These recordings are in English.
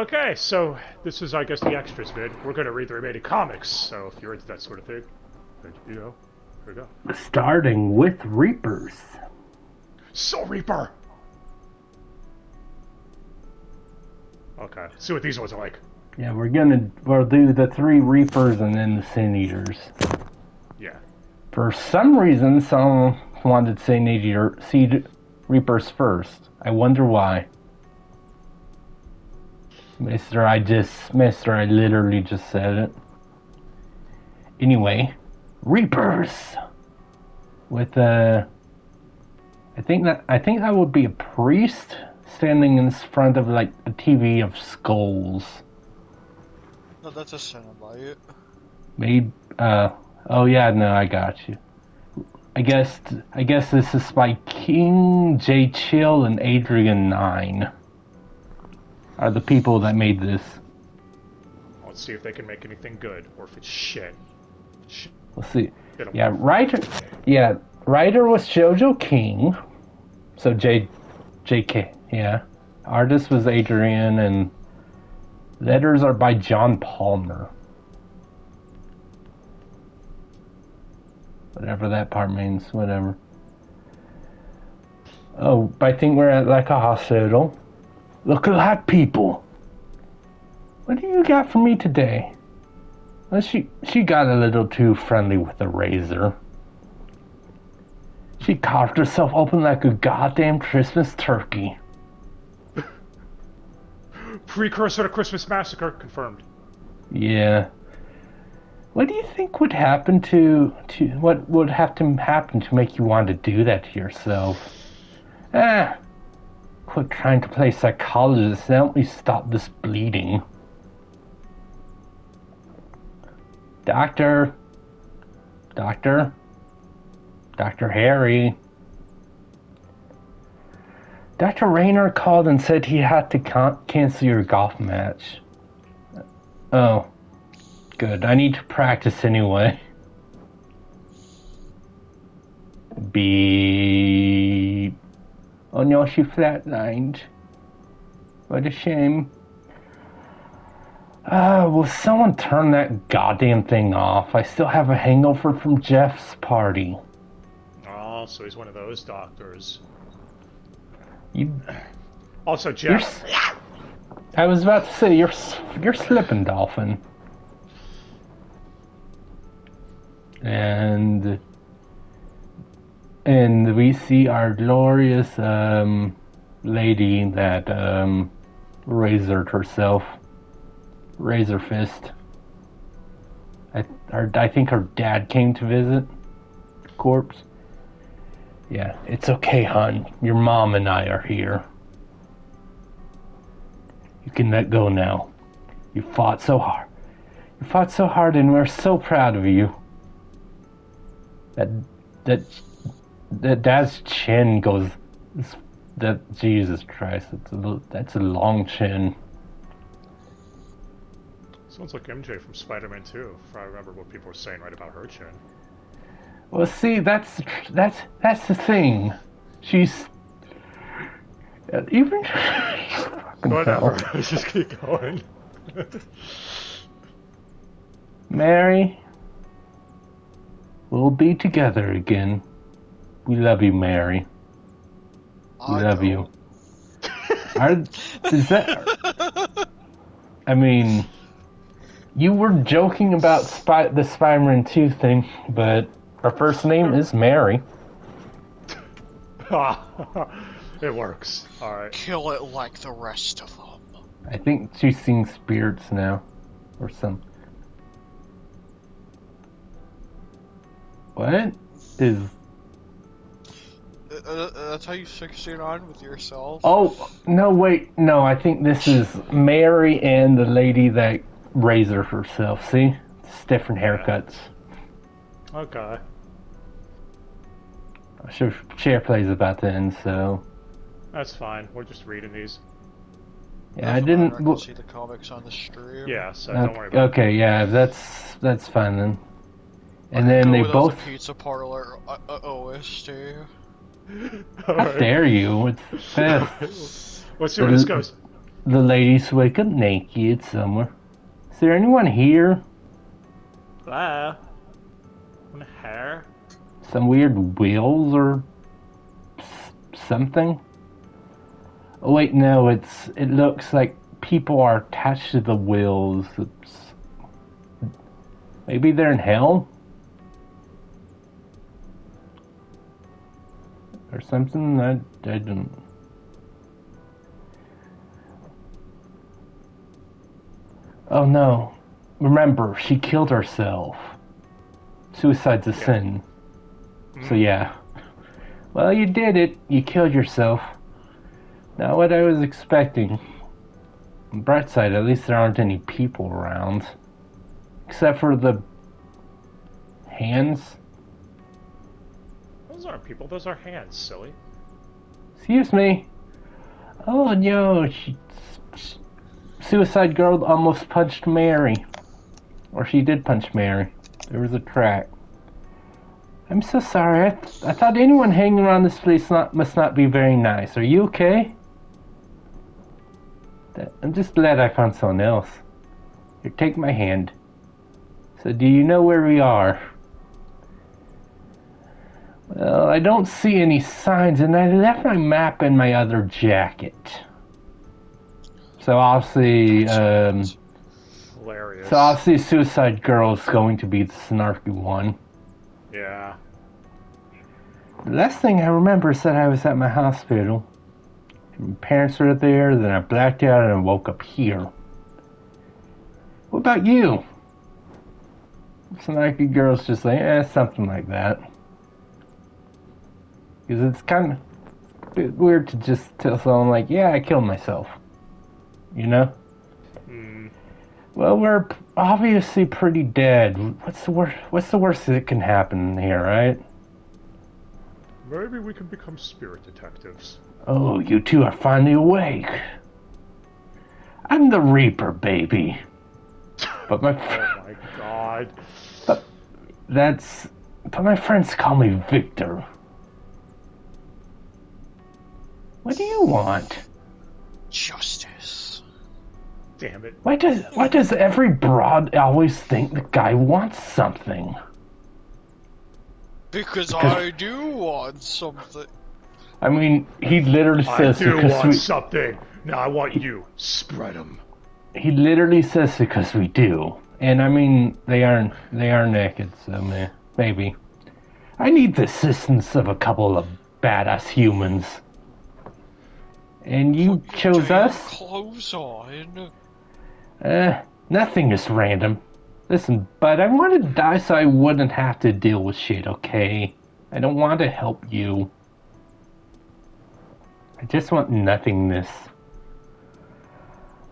Okay, so this is, I guess, the extras bit. We're going to read the remaining comics, so if you're into that sort of thing, then, you know, here we go. Starting with Reapers. Soul Reaper! Okay, see what these ones are like. Yeah, we're gonna we'll do the three Reapers and then the Sin Eaters. Yeah. For some reason, some wanted Sin Eater Seed Reapers first. I wonder why. Mister, I just, Mister, I literally just said it. Anyway, Reapers with a. I think that I think that would be a priest standing in front of like a TV of skulls. No, that's a Cenobite. Maybe. Uh. Oh yeah. No, I got you. I guess. I guess this is by King J Chill and Adrian Nine. Are the people that made this? Let's see if they can make anything good, or if it's shit. Shit. Let's see. Yeah, writer. Yeah, writer was Jojo King. So J, J.K. Yeah, artist was Adrian, and letters are by John Palmer. Whatever that part means, whatever. Oh, I think we're at like a hospital. Look at that, people. What do you got for me today? Well, she she got a little too friendly with the razor. She carved herself open like a goddamn Christmas turkey. Precursor to Christmas Massacre, confirmed. Yeah. What do you think would happen to to what would have to happen to make you want to do that to yourself? Ah, quit trying to play psychologist and help me stop this bleeding. Doctor, doctor, Doctor Harry. Dr. Rayner called and said he had to can- cancel your golf match. Oh, good. I need to practice anyway. Beep. Oh no, she flatlined. What a shame. Uh, will someone turn that goddamn thing off? I still have a hangover from Jeff's party. Oh, so he's one of those doctors. You, Also, Jeff. I was about to say you're you're slipping, dolphin. And and we see our glorious um, lady that um, razored herself, razor fist. I I think her dad came to visit. Corpse. Yeah, it's okay, hon. Your mom and I are here. You can let go now. You fought so hard. You fought so hard, and we're so proud of you. That that that dad's chin goes. That Jesus Christ, that's a, that's a long chin. Sounds like MJ from Spider-Man 2, if I remember what people were saying right about her chin. Well, see, that's that's that's the thing. She's uh, even. Whatever. Let's just keep going. Mary, we'll be together again. We love you, Mary. We I love don't. you. Are, is that? I mean, you were joking about Spy, the Spider-Man 2 thing, but her first name is Mary. it works. Alright. Kill it like the rest of them. I think she's seeing spirits now, or some. What is? Uh, uh, that's how you fix it on with yourself. Oh no! Wait, no. I think this is Mary and the lady that razored herself. See, it's different haircuts. Okay. I Sure, share plays about to end, so That's fine. We're just reading these. yeah. I didn't. matter, I can see the comics on the stream. Yeah, so don't worry Okay, about okay, yeah, that's that's fine then. And I then go they without both. the pizza parlor uh, uh, OST. It. How Alright. dare you? It's fast. Let's see where this goes. the ladies wake up naked somewhere. Is there anyone here? Ah. One hair. Some weird wheels or something? Oh wait, no, it's it looks like people are attached to the wheels. It's, maybe they're in hell? Or something? I, I don't. Oh no. Remember, she killed herself. Suicide's a Yeah. sin. So hmm. yeah. Well, you did it. You killed yourself. Not what I was expecting. On bright side, at least there aren't any people around. Except for the hands. Aren't people, those are hands, silly. Excuse me. Oh no, she, Suicide Girl almost punched Mary. Or she did punch Mary. There was a track. I'm so sorry. I, th- I thought anyone hanging around this place not, must not be very nice. Are you okay? That- I'm just glad I found someone else. Here, take my hand. So, do you know where we are? Well, I don't see any signs, and I left my map in my other jacket. So obviously, um, Hilarious. so obviously, Suicide Girl is going to be the snarky one. Yeah. The last thing I remember is that I was at my hospital. My parents were there, then I blacked out and I woke up here. What about you? Snarky Girl's just like, eh, something like that. Because it's kind of bit weird to just tell someone, like, yeah, I killed myself. You know? Hmm. Well, we're obviously pretty dead. What's the worst? What's the worst that can happen here, right? Maybe we can become spirit detectives. Oh, you two are finally awake. I'm the Reaper, baby. But my Oh my god. that's but my friends call me Victor. What do you want? Justice. Damn it. Why does why does every broad always think the guy wants something? Because, Because- I do want something. I mean, he literally I says do because want we, something. Now I want you. Spread them. he literally says because we do. And I mean, they aren't they are naked, so meh, maybe. I need the assistance of a couple of badass humans. And you chose Damn us? Clothes on. Uh, nothing is random. Listen, bud, I want to die so I wouldn't have to deal with shit, okay? I don't want to help you. I just want nothingness.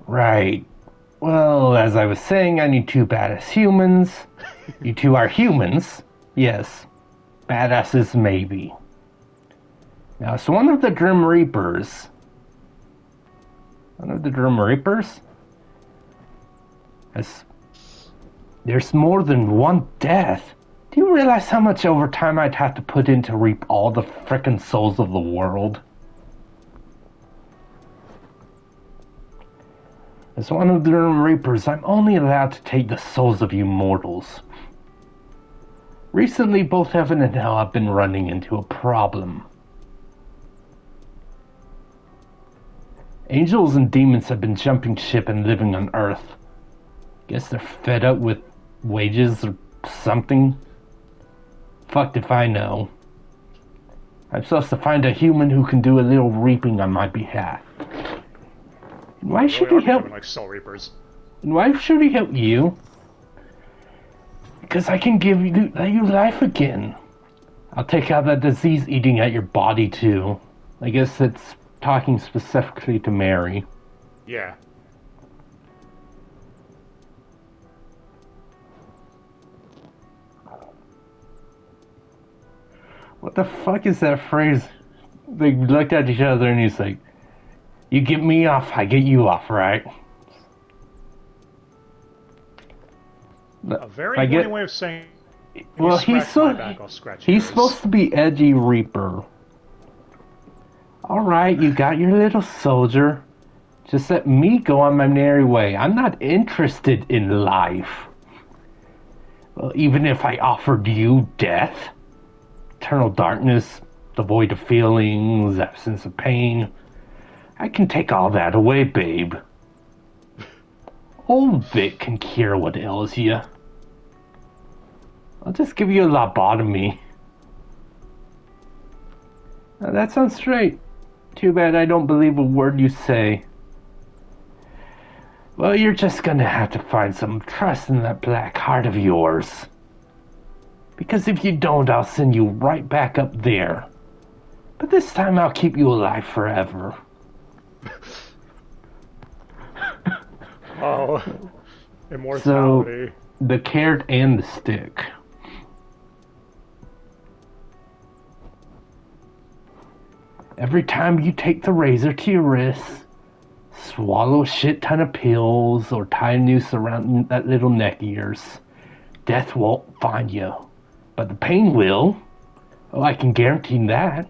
Right. Well, as I was saying, I need two badass humans. you two are humans. Yes. Badasses, maybe. Now, it's one of the Grim Reapers. One of the Drum Reapers? As there's more than one death. Do you realize how much overtime I'd have to put in to reap all the frickin' souls of the world? As one of the Grim Reapers, I'm only allowed to take the souls of you mortals. Recently, both Heaven and Hell have been running into a problem. Angels and demons have been jumping ship and living on Earth. Guess they're fed up with wages or something. Fucked if I know. I'm supposed to find a human who can do a little reaping on my behalf. And why should he help? like Soul Reapers. And why should he help you? Because I can give you, you life again. I'll take out that disease eating at your body too. I guess it's talking specifically to Mary. Yeah. What the fuck is that phrase? They looked at each other and he's like, You get me off, I get you off, right? A very I get- way of saying. Well, he's so back, he's yours." supposed to be edgy Reaper. All right, you got your little soldier. Just let me go on my merry way. I'm not interested in life. Well, even if I offered you death, eternal darkness, the void of feelings, absence of pain, I can take all that away, babe. Old Vic can cure what ails you. I'll just give you a lobotomy. Now, that sounds straight. Too bad I don't believe a word you say. Well, you're just gonna have to find some trust in that black heart of yours. Because if you don't, I'll send you right back up there. But this time I'll keep you alive forever. Oh, immortality. So, The carrot and the stick. Every time you take the razor to your wrist, swallow a shit ton of pills or tie a noose around that little neck of yours, death won't find you. But the pain will. Oh, I can guarantee that.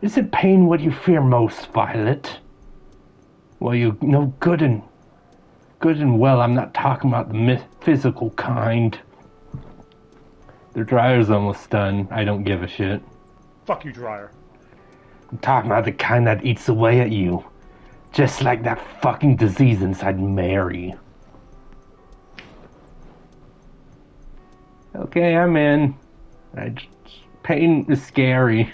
Isn't pain what you fear most, Violet? Well, you know good and good and well. I'm not talking about the physical kind. The dryer's almost done. I don't give a shit. Fuck you, Dryer. I'm talking about the kind that eats away at you, just like that fucking disease inside Mary. Okay, I'm in. I just, pain is scary.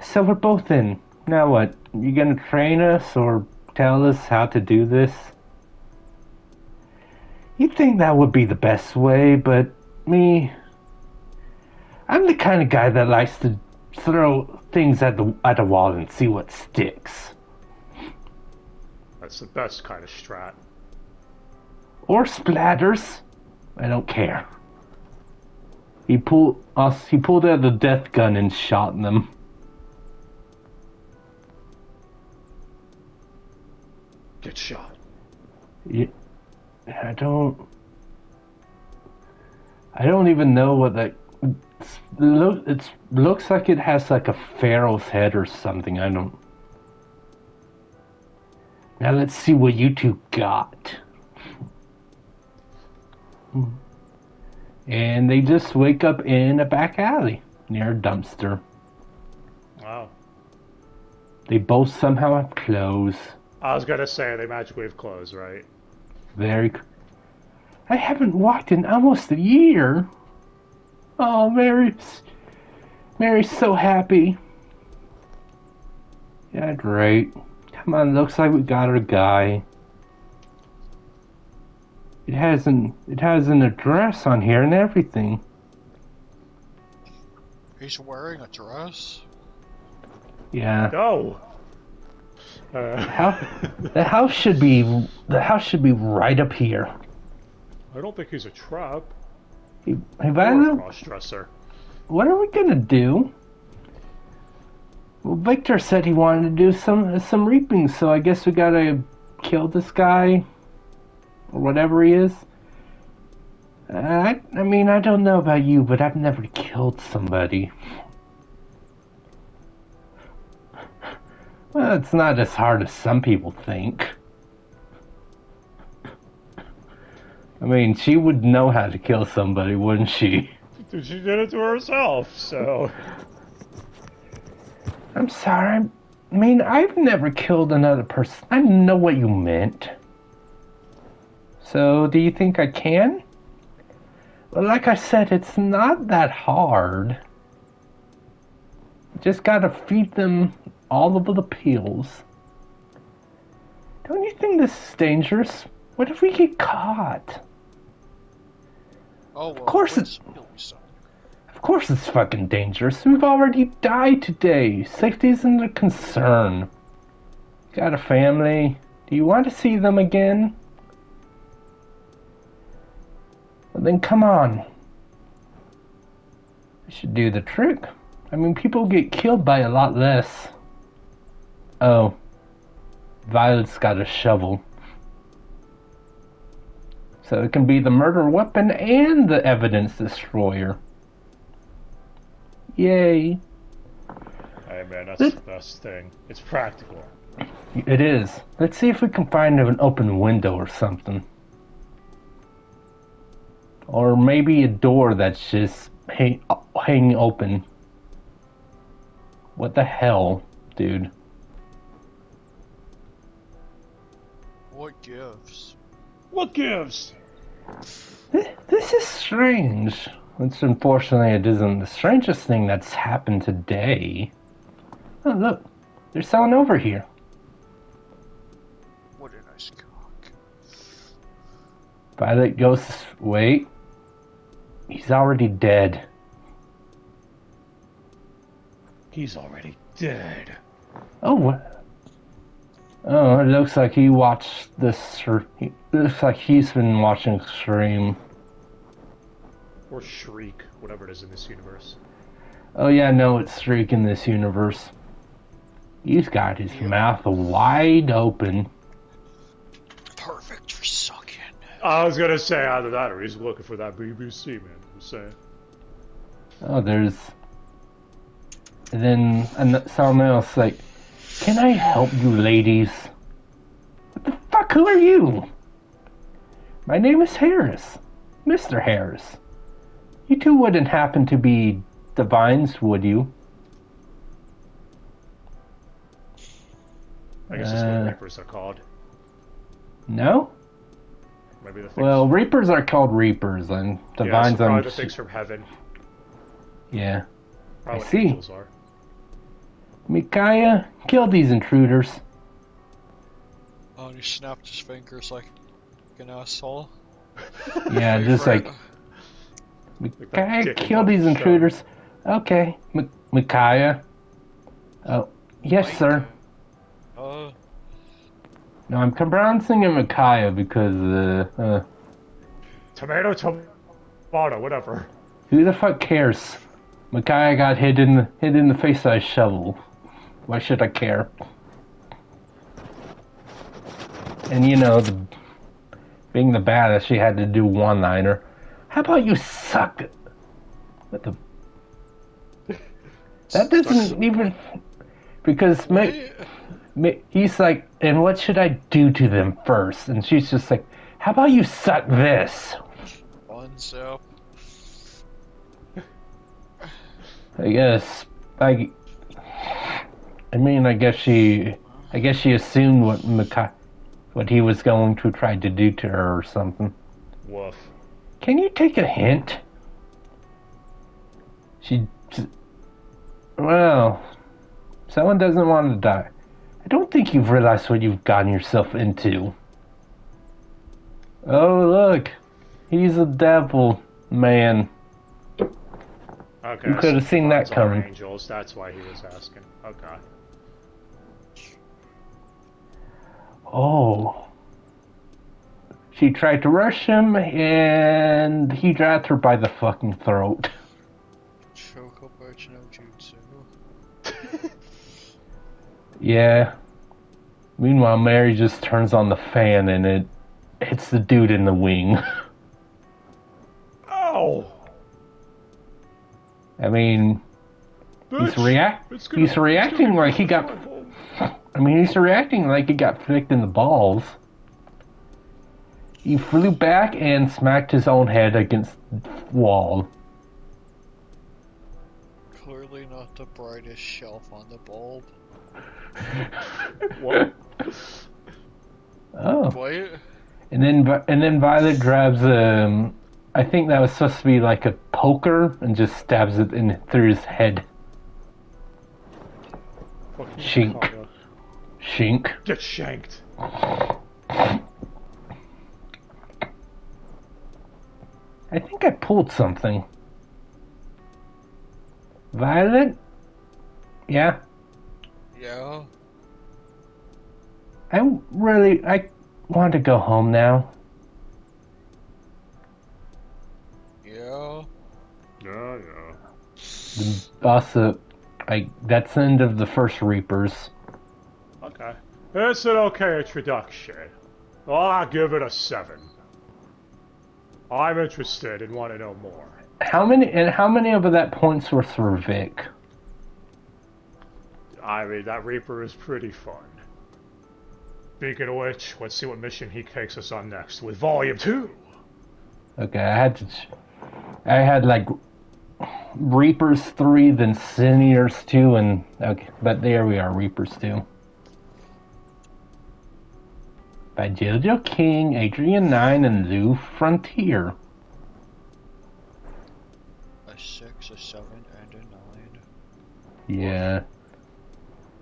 So we're both in. Now what? You gonna train us or tell us how to do this? You'd think that would be the best way, but me. I'm the kind of guy that likes to throw things at the at a wall and see what sticks. That's the best kind of strat. Or splatters. I don't care. He pulled us uh, he pulled out the death gun and shot them. Get shot. Yeah, I don't. I don't even know what that. It's, look, it looks like it has like a pharaoh's head or something. I don't. Now let's see what you two got. Hmm. And they just wake up in a back alley near a dumpster. Wow. They both somehow have clothes. I was gonna say they magically have clothes, right? Very. I haven't walked in almost a year. Oh, Mary's. Mary's so happy. Yeah, great. Come on, looks like we got our guy. It has an it has an address on here and everything. He's wearing a dress. Yeah. Go. Uh, How the house should be the house should be right up here. I don't think he's a trap Hey, a cross-dresser. what are we gonna do? Well, Victor said he wanted to do some some reaping, so I guess we gotta kill this guy or whatever he is. I I mean I don't know about you, but I've never killed somebody. Well, it's not as hard as some people think. I mean, she would know how to kill somebody, wouldn't she? Dude, She did it to herself, so. I'm sorry. I mean, I've never killed another person. I know what you meant. So, do you think I can? Well, like I said, it's not that hard. Just gotta feed them all of the pills. Don't you think this is dangerous? What if we get caught? Oh, well, course please it- kill yourself. Of course it's fucking dangerous. We've already died today. Safety isn't a concern. Got a family. Do you want to see them again? Well, then come on. I should do the trick. I mean, people get killed by a lot less. Oh. Violet's got a shovel. So it can be the murder weapon and the evidence destroyer. Yay. I Hey man, that's the best thing. It's practical. It is. Let's see if we can find an open window or something. Or maybe a door that's just hang, hanging open. What the hell, dude? What gives? What gives? Th- This is strange. It's unfortunately it isn't the strangest thing that's happened today. Oh look. They're selling over here. What a nice cock. Violet goes, wait. He's already dead. He's already dead. Oh, what? Oh, it looks like he watched this. Or he, looks like he's been watching stream. Or Shriek, whatever it is in this universe. Oh yeah, no, it's Shriek in this universe. He's got his mouth wide open. Perfect for sucking. I was gonna say either that or he's looking for that BBC man. I'm saying. Oh, there's. And then and someone else like, "Can I help you, ladies?" What the fuck? Who are you? My name is Harris, Mister Harris. You two wouldn't happen to be divines, would you? I guess that's Uh, what Reapers are called. No. Maybe the things. Well, reapers are called reapers, and yeah, so divines are. the things from heaven. Yeah. Probably I see. angels are. Micaiah, kill these intruders. Oh, and he snapped his fingers like an asshole. Yeah, just like that Micaiah, kill these the show. intruders. Okay, M- Micaiah. Oh, yes, sir. Uh, No, I'm pronouncing it Micaiah because uh, uh, Tomato, tomato, whatever. who the fuck cares? Micaiah got hit in the hit in the face by a shovel. Why should I care? And you know, the, being the badass, she had to do one liner. How about you suck? What the? That doesn't even because wait. Ma- he's like, and what should I do to them first? And she's just like, how about you suck this? Unzip. I guess I. I mean, I guess she, I guess she assumed what Micaiah, what he was going to try to do to her or something. Woof. Can you take a hint? She. Well, someone doesn't want to die. I don't think you've realized what you've gotten yourself into. Oh, look. He's a devil man. Okay. You could have seen that coming. Angels. That's why he was asking. Okay. Oh. She tried to rush him, and he grabbed her by the fucking throat. Choke up Arch no Jutsu. Yeah. Meanwhile, Mary just turns on the fan and it hits the dude in the wing. Oh. I mean, he's bitch, react. it's He's reacting like he got. Terrible. I mean, he's reacting like he got flicked in the balls. He flew back and smacked his own head against the wall. Clearly not the brightest shelf on the bulb. What? Oh. Wait. And then and then Violet grabs um I think that was supposed to be like a poker and just stabs it in through his head. Fucking Shink. Chicago. Shink. Get shanked. I think I pulled something. Violet? Yeah. Yeah. I really I want to go home now. Yeah. Yeah, yeah. Also, uh, I that's the end of the first Reapers. It's an okay introduction. I'll give it a seven. I'm interested and want to know more. How many and how many of that points were for Vic? I mean, that Reaper is pretty fun. Speaking of which, let's see what mission he takes us on next with Volume 2. Okay, I had to. I had like Reapers three, then Sin Eaters two, and okay, but there we are, Reapers two. By Jojo King, Adrian Nine, and Lou Frontier. A six, a seven, and a nine. Yeah.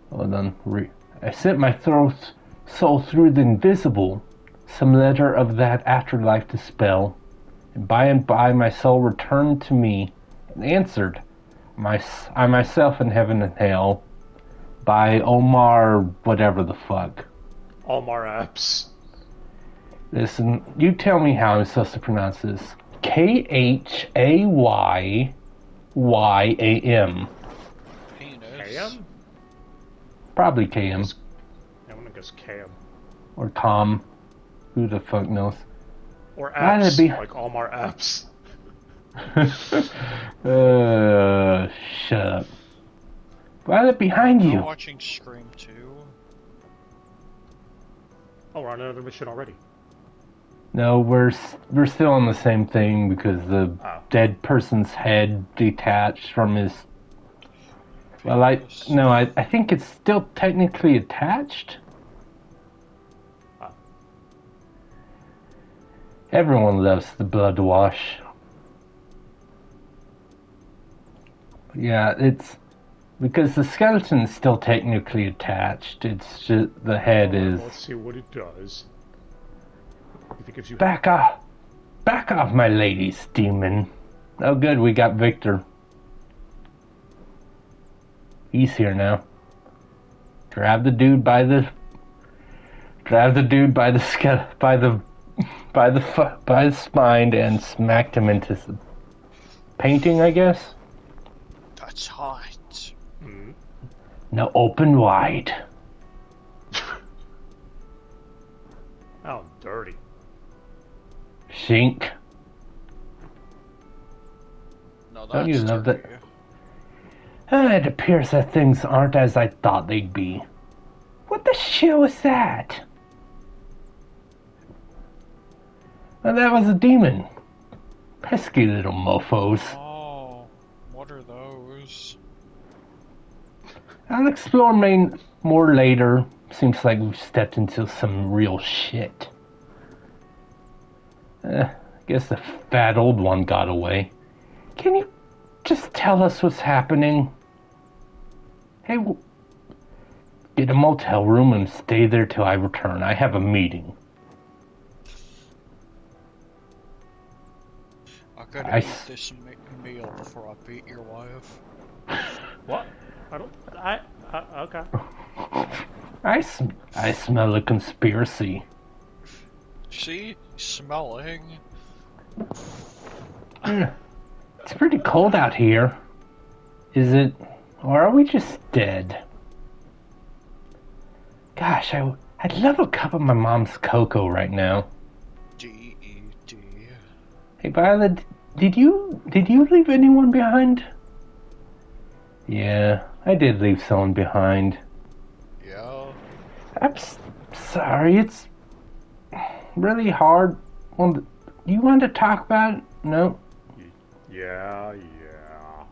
Hold on. I sent my throat soul through the invisible, some letter of that afterlife to spell. And by and by my soul returned to me and answered, my, I myself in heaven and hell, by Omar whatever the fuck. Almar Epps. Listen, you tell me how I'm supposed to pronounce this. K H A Y Y A M. KM? Probably K M. I'm gonna guess KM. or Tom. Who the fuck knows? Or Why would it Epps, be- like Almar apps. uh, shut up. Why is it behind I'm you? watching Scream 2. Oh, we're on another mission already. No, we're we're still on the same thing because the Oh. dead person's head detached from his. Well, I no, I I think it's still technically attached. Ah. Everyone loves the blood wash. Yeah, it's because the skeleton's still technically attached. It's just the head Alright, is. Let's see what it does. If it gives you Back off! Back off, my ladies, demon. Oh, good, we got Victor. He's here now. Grab the dude by the. Grab the dude by the ske- by the by the fu- by the spine and smacked him into the painting, I guess. That's hot. Now open wide. Oh, dirty. Sink. No, that's Don't you love that? dirty. Ah, it appears that things aren't as I thought they'd be. What the shit was that? Oh, that was a demon. Pesky little mofos. I'll explore main more later. Seems like we've stepped into some real shit. Eh, I guess the fat old one got away. Can you just tell us what's happening? Hey, w- get a motel room and stay there till I return. I have a meeting. I gotta I eat s- this me- meal before I beat your wife. What? I don't. I. I okay. I, sm- I smell a conspiracy. See? Smelling. Hmm. It's pretty cold out here. Is it? Or are we just dead? Gosh, I, I'd love a cup of my mom's cocoa right now. D E D. Hey, Violet, did you did you leave anyone behind? Yeah, I did leave someone behind. Yeah. I'm sorry. It's really hard. On the, you want to talk about it? No, Yeah, yeah.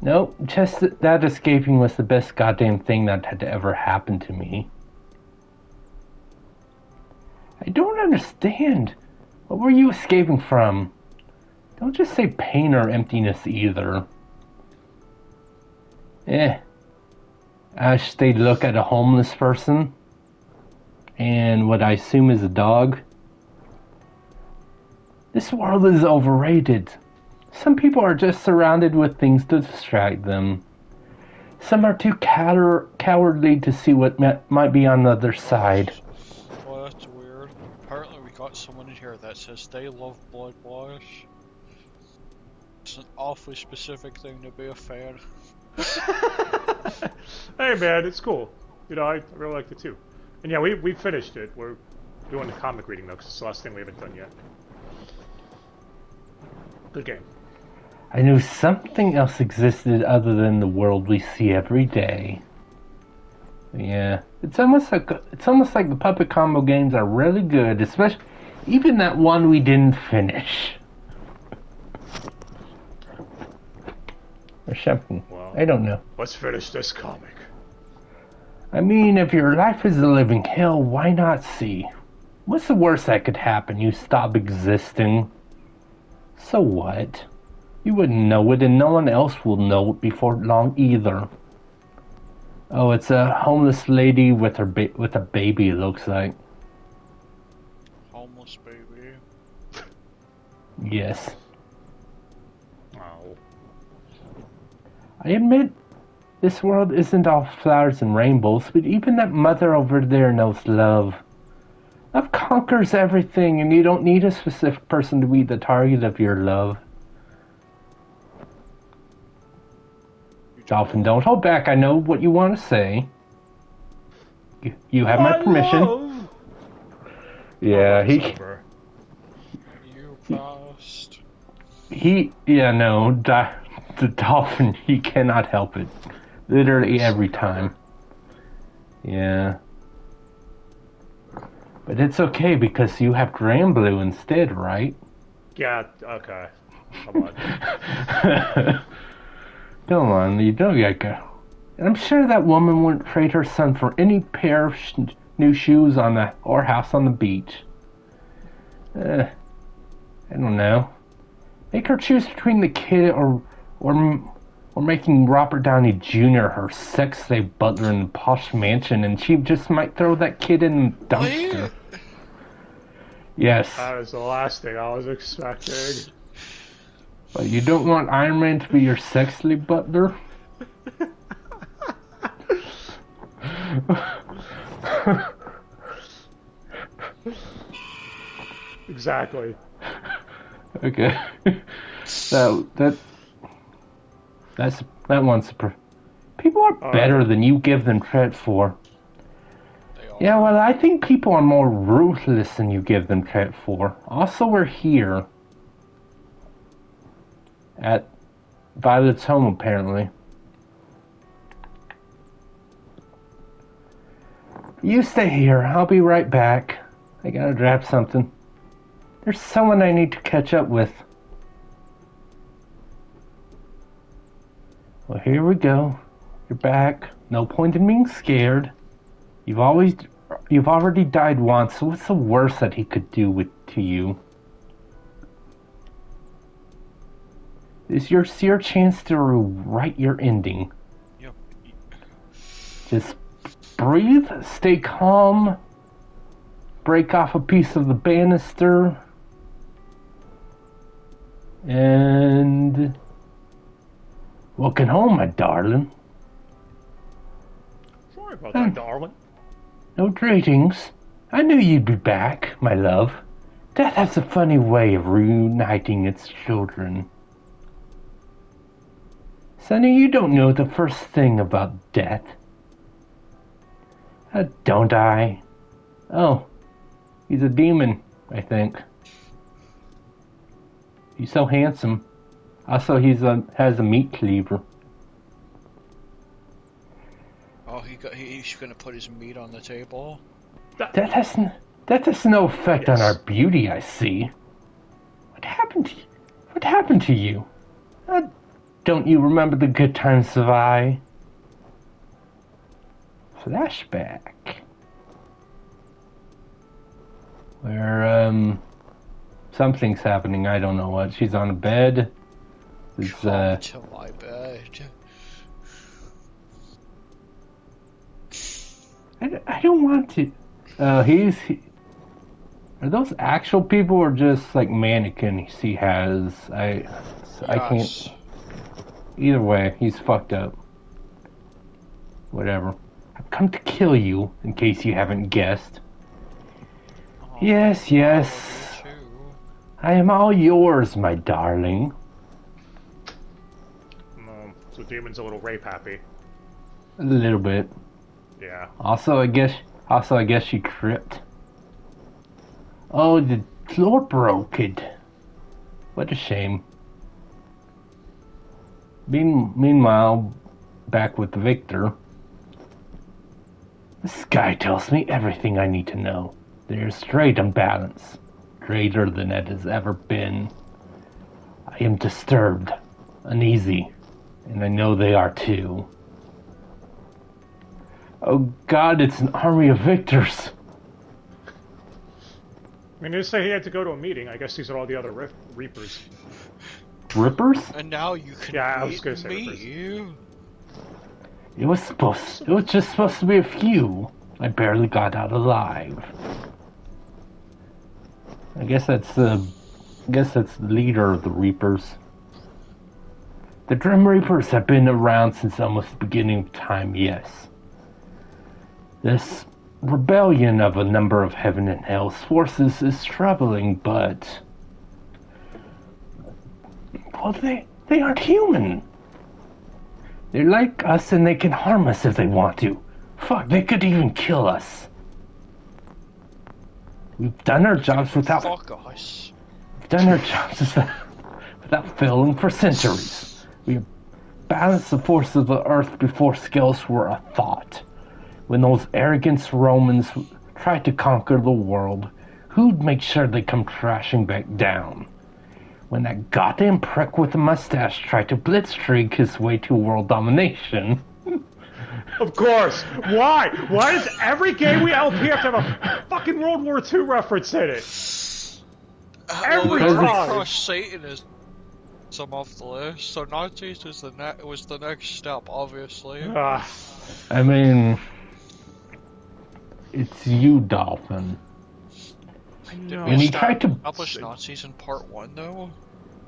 no. Just that, that escaping was the best goddamn thing that had ever happened to me. I don't understand. What were you escaping from? Don't just say pain or emptiness either. Eh. Ash, they look at a homeless person and what I assume is a dog. This world is overrated. Some people are just surrounded with things to distract them. Some are too cower- cowardly to see what ma- might be on the other side. Well, that's weird. Apparently, we got someone in here that says they love blood wash. It's an awfully specific thing to be a fan. hey man, it's cool. You know, I, really liked it too. And yeah, we we finished it. We're doing the comic reading though, because it's the last thing we haven't done yet. Good game. I knew something else existed other than the world we see every day. Yeah, it's almost like it's almost like the puppet combo games are really good, especially even that one we didn't finish. Or something. Well, I don't know. let's finish this comic. I mean, if your life is a living hell, why not see? What's the worst that could happen? You stop existing. So what? You wouldn't know it, and no one else will know it before long either. Oh, it's a homeless lady with her ba- with a baby. It looks like. Homeless baby. Yes. I admit, this world isn't all flowers and rainbows, but even that mother over there knows love. Love conquers everything, and you don't need a specific person to be the target of your love. Dolphin, don't hold back. I know what you want to say. You, you have my permission. Yeah, he Sober. You passed. he yeah no di- the dolphin he cannot help it. Literally every time. Yeah. But it's okay because you have Granblue instead, right? Yeah, okay. Come on. Come on, you don't get go. And I'm sure that woman wouldn't trade her son for any pair of sh- new shoes on the or house on the beach. Uh, I don't know. Make her choose between the kid or or or making Robert Downey Jr. her sex slave butler in the posh mansion, and she just might throw that kid in the dumpster. Yes, That is the last thing I was expecting. but you don't want Iron Man to be your sex slave butler. Exactly. Okay. that that that's that one's people are All better than you give them credit for. Yeah, well, I think people are more ruthless than you give them credit for. Also, we're here at Violet's home, apparently. You stay here. I'll be right back. I gotta grab something. There's someone I need to catch up with. Well, here we go. You're back. No point in being scared. You've always, you've already died once. So what's the worst that he could do with to you? This your your chance to rewrite your ending. Yep. Just breathe, stay calm, break off a piece of the banister, and welcome home, my darling. Sorry about Hmm. that, darling. No greetings. I knew you'd be back, my love. Death has a funny way of reuniting its children. Sonny, you don't know the first thing about death. Uh, don't I? Oh, he's a demon, I think. He's so handsome. Also, he's a has a meat cleaver. Oh, he got. He, he's gonna put his meat on the table. That has n- that has no effect on our beauty. I see. What happened to you? What happened to you? Uh, don't you remember the good times of I? Flashback. Where um, something's happening. I don't know what. She's on a bed. Come uh, to my bed. I, I don't want to. Uh, he's. He, are those actual people or just like mannequins he has? I. I can't. Either way, he's fucked up. Whatever. I've come to kill you, in case you haven't guessed. Oh, Yes, yes. I am all yours, my darling. So Demon's a little rape happy. A little bit. Yeah. Also, I guess. Also, I guess she tripped. Oh, the floor broke it. What a shame. Mean, meanwhile, back with Victor. This guy tells me everything I need to know. There's straight imbalance, greater than it has ever been. I am disturbed, uneasy, and I know they are too. Oh god, it's an army of victors! I mean, they say he had to go to a meeting. I guess these are all the other Re- Reapers. Rippers? And now you can Yeah, I was gonna say me. rippers. It was supposed. It was just supposed to be a few. I barely got out alive. I guess that's the. I guess that's the leader of the Reapers. The Grim Reapers have been around since almost the beginning of time. Yes. This rebellion of a number of Heaven and Hell's forces is troubling, but. Well, they they aren't human. They're like us and they can harm us if they want to. Fuck, they could even kill us. We've done our jobs without Fuck us. we've done our jobs without, without failing for centuries. We balanced the forces of the earth before scales were a thought. When those arrogant Romans tried to conquer the world, who'd make sure they come crashing back down? When that goddamn prick with the mustache tried to blitzkrieg his way to world domination. Of course. Why? Why does every game we LP have to have a fucking World War II reference in it? Every well, we time. crossed Satanism off the list, so Nazis was the ne- was the next step, obviously. Ah, I mean, it's you, Dolphin. I Did know. we And he esta- tried to- establish Nazis in part one, though.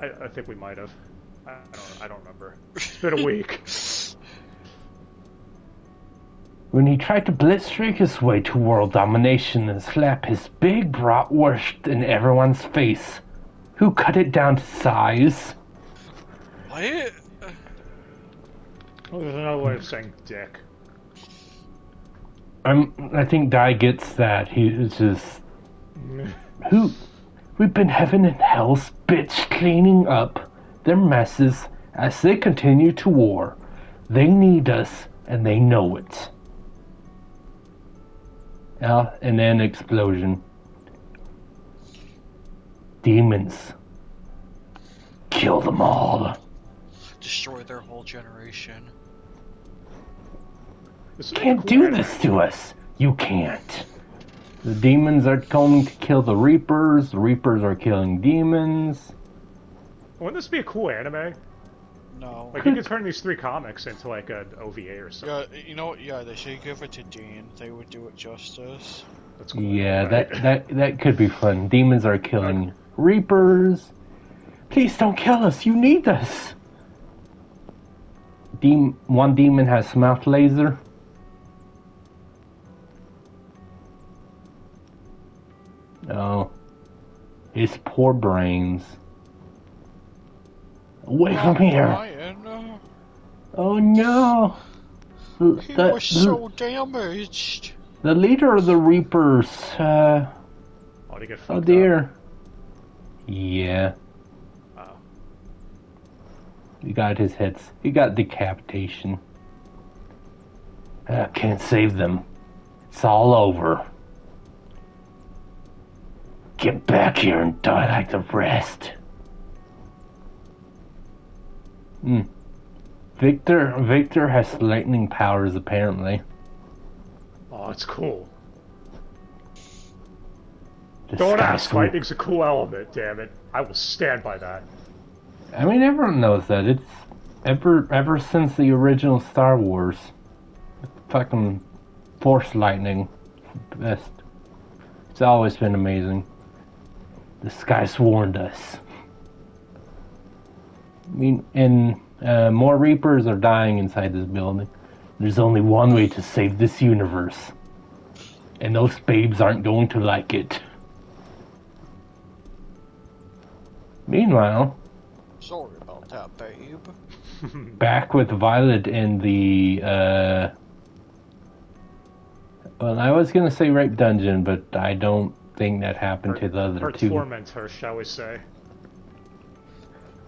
I, I think we might have. I don't. I don't remember. It's been a week. When he tried to blitzkrieg his way to world domination and slap his big bratwurst in everyone's face, who cut it down to size? What? Well, there's another way of saying dick. I'm, I think Guy gets that. He just who we've been heaven and hell's bitch cleaning up their messes as they continue to war. They need us and they know it. Yeah, and then explosion. Demons. Kill them all. Destroy their whole generation. This would be Can't do this to us. You can't. The demons are going to kill the reapers. The reapers are killing demons. Wouldn't this be a cool anime? No. Like you could turn these three comics into like an OVA or something. Yeah, you know what? Yeah, they should give it to Dean. They would do it justice. That's cool. Yeah, right? that that that could be fun. Demons are killing reapers. Please don't kill us. You need us. Dem- one demon has mouth laser. Oh, his poor brains. Away from here! Oh no! The, he the- was so damaged. the leader of the Reapers, uh, Oh, to get fucked Oh up. dear. Yeah, Oh. He got his hits. He got decapitation. I can't save them. It's all over. Get back here and die like the rest. Hmm. Victor Victor has lightning powers apparently. Oh, it's cool. This Don't ask. Lightning's a cool element. Damn it. I will stand by that. I mean, everyone knows that. It's ever ever since the original Star Wars. Fucking Force lightning, best. It's always been amazing. The skies warned us. I mean, and uh, more Reapers are dying inside this building. There's only one way to save this universe, and those babes aren't going to like it. Meanwhile, Sorry about that, babe. back with Violet in the uh well I was gonna say rape dungeon, but I don't think that happened to the other Or two. torment her, shall we say.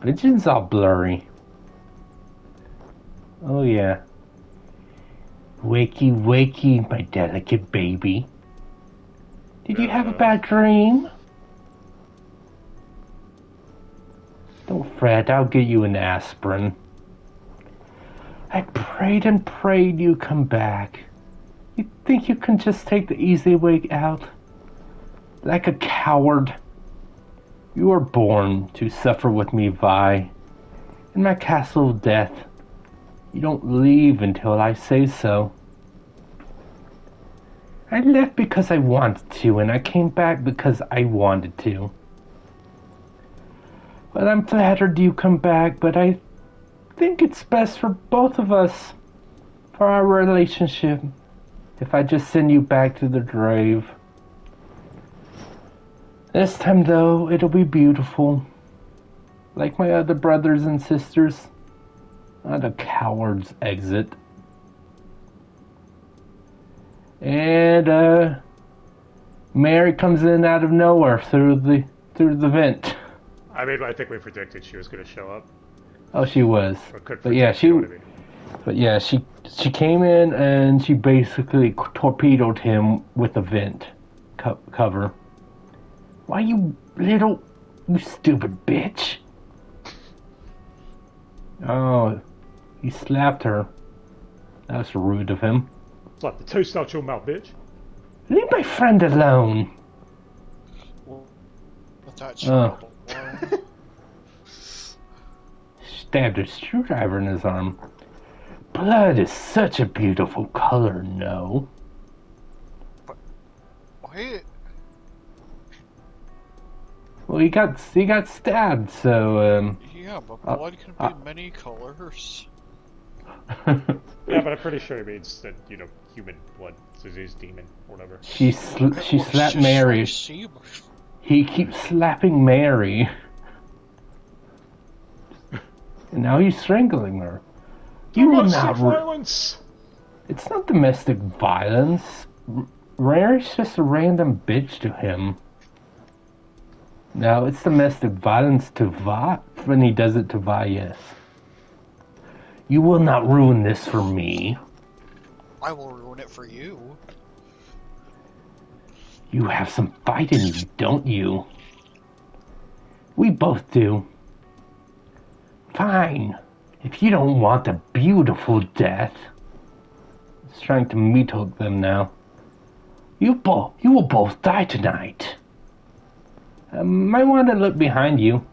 Vision's all blurry. Oh yeah. Wakey, wakey, my delicate baby. Did you have a Uh. bad dream? Don't fret, I'll get you an aspirin. I prayed and prayed you come back. You think you can just take the easy way out? Like a coward. You were born to suffer with me, Vi. In my castle of death. You don't leave until I say so. I left because I wanted to, and I came back because I wanted to. Well, I'm flattered you come back, but I think it's best for both of us, for our relationship, if I just send you back to the grave. This time, though, it'll be beautiful. Like my other brothers and sisters. Not a coward's exit. And, uh, Mary comes in out of nowhere through the through the vent. I mean, I think we predicted she was going to show up. Oh, she was. But yeah, she- you know what I mean? But yeah, she she came in and she basically torpedoed him with a vent co- cover. Why you little you stupid bitch? Oh, he slapped her. That's rude of him. Slap the taste out your mouth, bitch. Leave my friend alone. But that's Oh. Not alone. Stabbed a screwdriver in his arm. Blood is such a beautiful color, no? Wait, Well, he got he got stabbed, so um. yeah, but Uh, blood can be uh. many colors. Yeah, but I'm pretty sure it means that, you know, human blood, disease, demon, or whatever. She sl- she slapped just Mary. He keeps slapping Mary. And now he's strangling her. You will Domestic not. Violence! it's not domestic violence. Mary's just a random bitch to him. No, it's domestic violence to Vi when he does it to Vi, yes. You will not ruin this for me. I will ruin it for you. You have some fight in you, don't you? We both do. Fine. If you don't want a beautiful death. He's trying to meat hook them now. You both you will both die tonight. I might want to look behind you.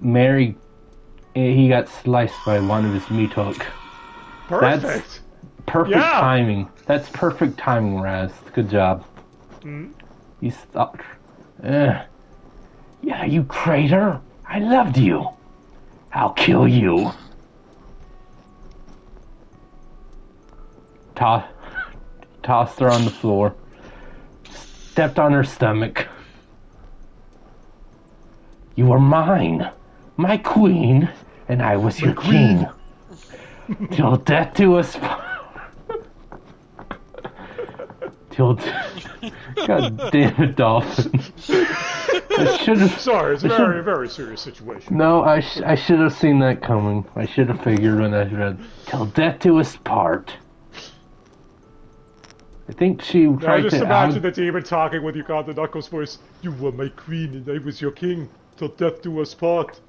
Mary eh, he got sliced by one of his meat hook. Perfect! Perfect Yeah. timing. That's perfect timing, Raz. Good job. Mm. You stopped. Uh, yeah, you traitor. I loved you. I'll kill you. To- tossed her on the floor. Stepped on her stomach. You were mine. My queen. And I was your king. Till death do us part. God damn it, Dolphin. I should have. Sorry, it's a very, very serious situation. No, I, sh- I should have seen that coming. I should have figured when I read till death do us part. I think she Now tried just to. imagine out- the demon talking with Ugandan Knuckles' voice. You were my queen and I was your king. Till death do us part.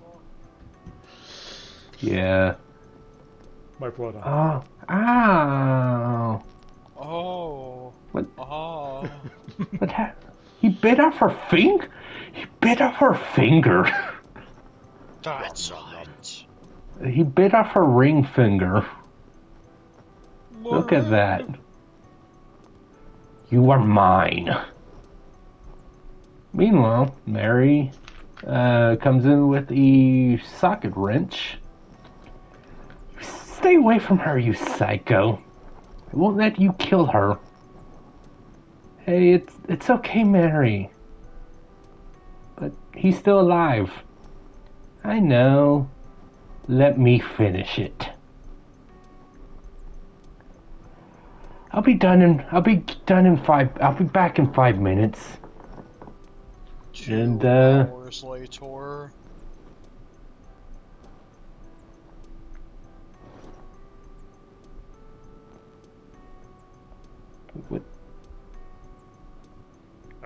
yeah. My brother. Oh. Ow. Oh. What? Oh. What ha- He bit off her finger. He bit off her finger. That's it. he bit off her ring finger. Look at that. You are mine. Meanwhile, Mary uh, comes in with a socket wrench. Stay away from her, you psycho. I won't let you kill her. Hey, it's it's okay, Mary. But he's still alive. I know. Let me finish it. I'll be done in I'll be done in five I'll be back in five minutes. Two And, uh, hours later. What?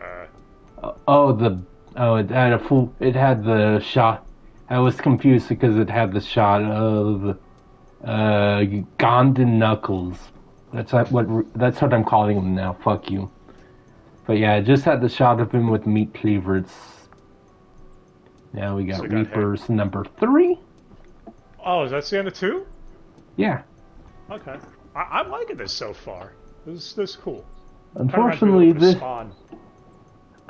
Uh, Oh, the oh, it had a full. It had the shot. I was confused because it had the shot of uh Gondon Knuckles. That's what that's what I'm calling him now. Fuck you. But yeah, it just had the shot of him with meat cleavers. Now we got So we got. Reapers number three. oh, is that the end of two? Yeah. Okay. I, I'm liking this so far. This this is cool. Kinda reminds me a Unfortunately, little bit of this. Spawn.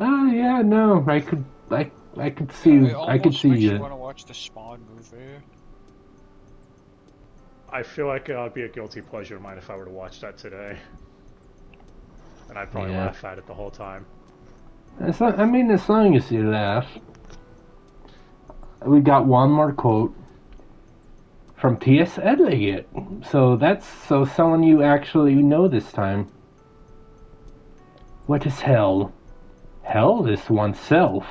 Oh yeah, no, I could, I, I could see, It I could almost makes see you it. want to watch the Spawn movie. I feel like uh, it'd be a guilty pleasure of mine if I were to watch that today. And I'd probably Yeah. laugh at it the whole time. As long, I mean, as long as you laugh. We got one more quote from T.S. Eliot. So that's so someone you actually know this time. What is hell? Hell is oneself.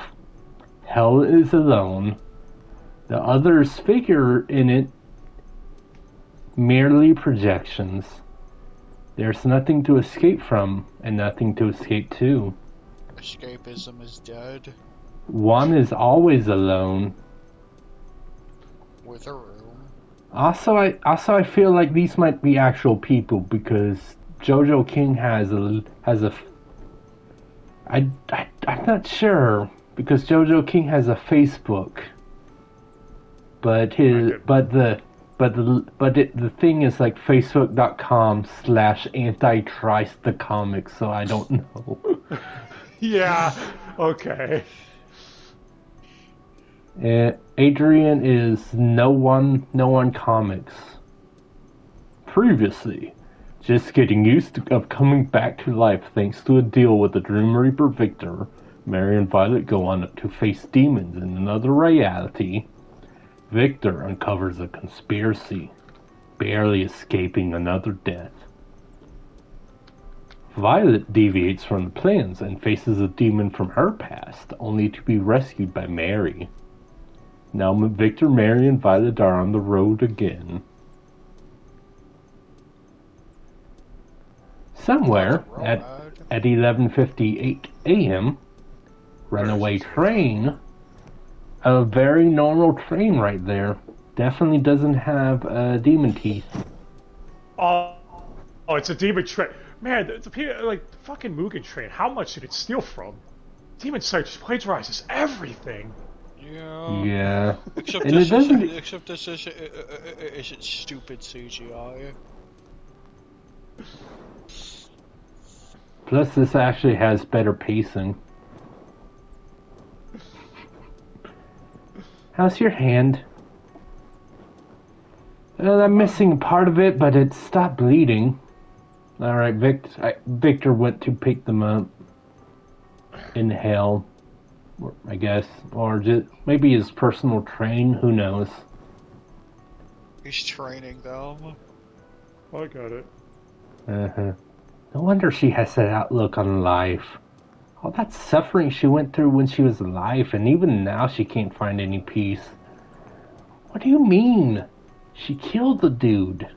Hell is alone. The others figure in it merely projections. There's nothing to escape from and nothing to escape to. Escapism is dead. One is always alone. With a room. Also, I also I feel like these might be actual people because Jojo King has a has a. I, I I'm not sure because Jojo King has a Facebook. But his but the but the but it, the thing is like facebook.com slash antichrist the comics so I don't know. Yeah. Okay. Uh, Adrian is no one, no one comics. Previously, just getting used to, of coming back to life thanks to a deal with the Grim Reaper Victor. Mary and Violet go on to face demons in another reality. Victor uncovers a conspiracy, barely escaping another death. Violet deviates from the plans and faces a demon from her past, only to be rescued by Mary. Now Victor, Mary, and Violet are on the road again. Somewhere at, at 11.58 a.m., runaway train, a very normal train right there, definitely doesn't have uh, demon teeth. Oh, oh, it's a demon train. Man, the, the like the fucking Mugen train. How much did it steal from? Demon Sight just plagiarizes everything. Yeah. Yeah. Except And this, it doesn't- isn't, except this is, uh, uh, uh, isn't stupid CGI. Plus, this actually has better pacing. How's your hand? Well, I'm missing part of it, but it stopped bleeding. All right, Vic, I, Victor went to pick them up in hell, I guess, or just maybe his personal train. Who knows? He's training them. I got it. Uh-huh. No wonder she has that outlook on life. All that suffering she went through when she was alive, and even now she can't find any peace. What do you mean? She killed the dude.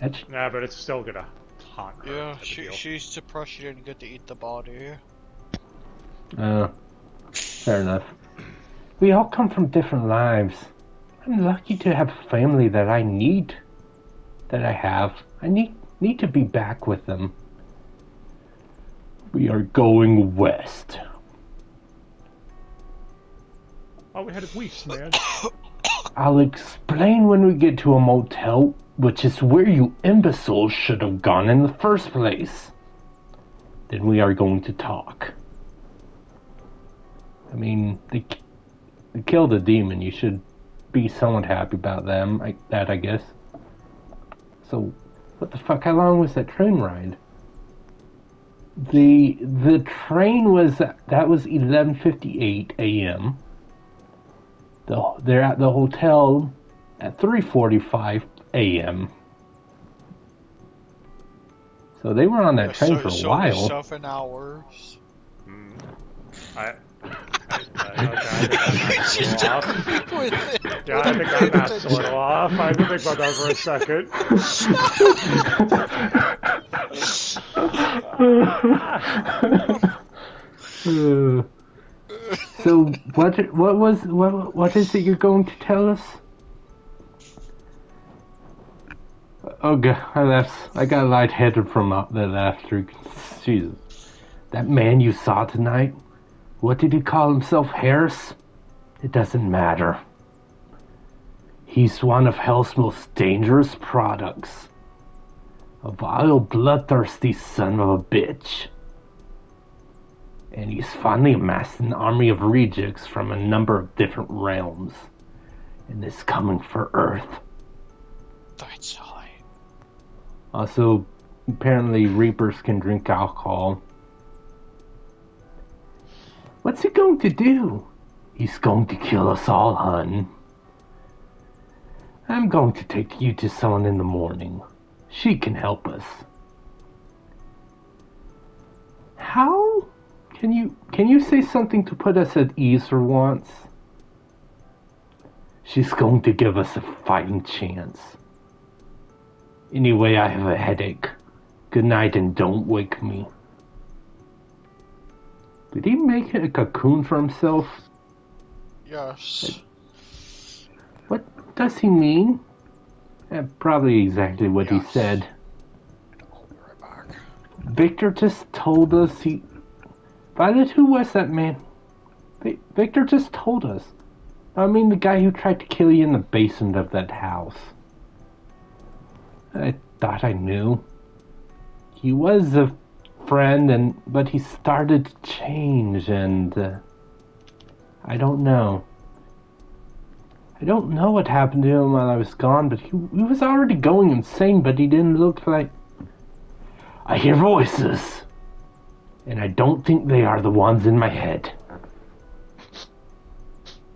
That's Nah, but it's still gonna haunt her. Yeah, she, she's surprised she didn't get to eat the body. uh, fair enough. We all come from different lives. I'm lucky to have a family that I need. That I have. I need need to be back with them. We are going west. Oh, we had a weeks, man. I'll explain when we get to a motel, which is where you imbeciles should have gone in the first place. Then we are going to talk. I mean, they, they killed a demon. You should be somewhat happy about them, like that, I guess. So, what the fuck? How long was that train ride? The the train was that was 11:58 a.m. The, they're at the hotel at 3:45 a.m. So they were on that train so, for a so while. Seven hours. Mm. I. Mapped a off. With it. Yeah, I think I mapped a little off. I had to think about that for a second. So what what was what what is it you're going to tell us? Oh god, I left. I got lightheaded from up that laughter. Jesus, that man you saw tonight. What did he call himself, Harris? It doesn't matter. He's one of Hell's most dangerous products. A vile, bloodthirsty son of a bitch and he's finally amassed an army of rejects from a number of different realms, and is coming for Earth. That's high. Also, apparently, Reapers can drink alcohol. What's he going to do? He's going to kill us all, hun. I'm going to take you to someone in the morning. She can help us. How can you can you say something to put us at ease for once? She's going to give us a fighting chance. Anyway, I have a headache. Good night and don't wake me. Did he make a cocoon for himself? Yes. What does he mean? Eh, probably exactly what he said. Right. Victor just told us he. Violet, who was that man? Victor just told us. I mean, the guy who tried to kill you in the basement of that house. I thought I knew. He was a friend, and but he started to change, and uh, I don't know. I don't know what happened to him while I was gone, but he, he was already going insane, but he didn't look like. I hear voices, and I don't think they are the ones in my head.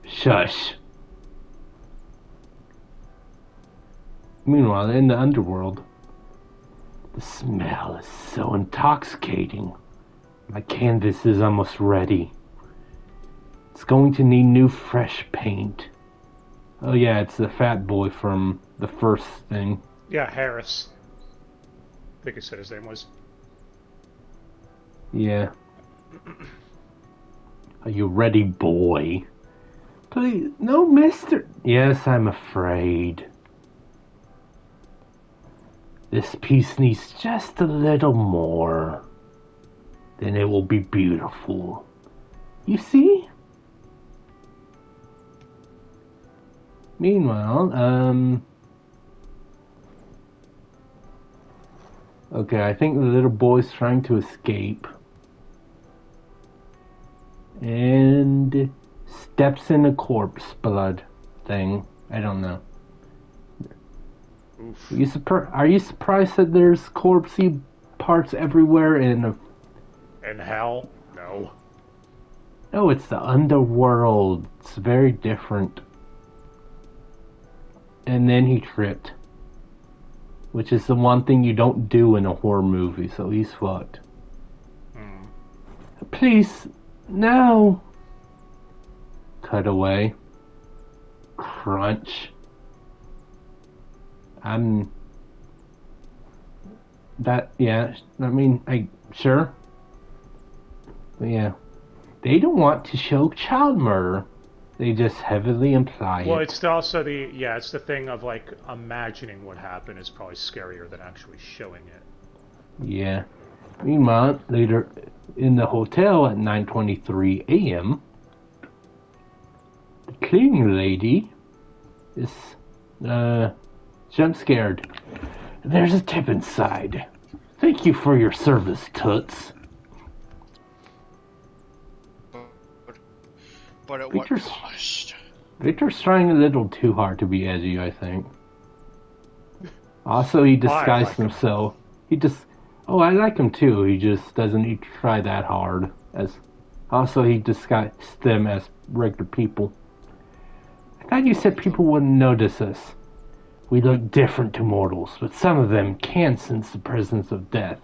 Shush. Meanwhile, in the underworld, the smell is so intoxicating. My canvas is almost ready. It's going to need new, fresh paint. Oh, yeah, it's the fat boy from the first thing. Yeah, Harris. I think he said his name was. Yeah. Are you ready, boy? Please, no, mister. Yes, I'm afraid. This piece needs just a little more. Then it will be beautiful. You see? Meanwhile, um. Okay, I think the little boy's trying to escape. And steps in a corpse blood thing. I don't know. Oof. Are you, surpri- are you surprised that there's corpsey parts everywhere in a In hell? No. No, it's the underworld. It's very different. And then he tripped. Which is the one thing you don't do in a horror movie, so he's fucked. Hmm. Please, no. Cut away. Crunch. I'm. That, yeah, I mean, I, sure. But yeah. They don't want to show child murder. They just heavily imply Well, it. it's also the yeah, it's the thing of like imagining what happened is probably scarier than actually showing it. Yeah. Meanwhile, later in the hotel at 9:23 a.m., the cleaning lady is uh jump scared. There's a tip inside. Thank you for your service, Toots. But at what Victor's- cost? Victor's trying a little too hard to be edgy, I think. Also, he disguised like him. himself. He just. Oh, I like him too. He just doesn't need to try that hard. As also, he disguised them as regular people. I thought you said people wouldn't notice us. We look different to mortals, but some of them can sense the presence of death.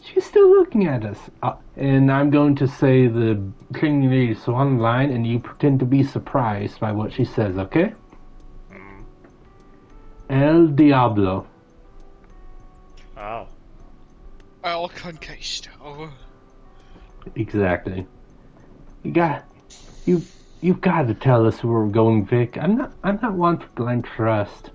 She's still looking at us. Uh, and I'm going to say the cleaning lady is on the line, and you pretend to be surprised by what she says, okay? Hmm. El Diablo. Oh. El Conquistador. Exactly. You got you you've got to tell us where we're going, Vic. I'm not I'm not one for blind trust.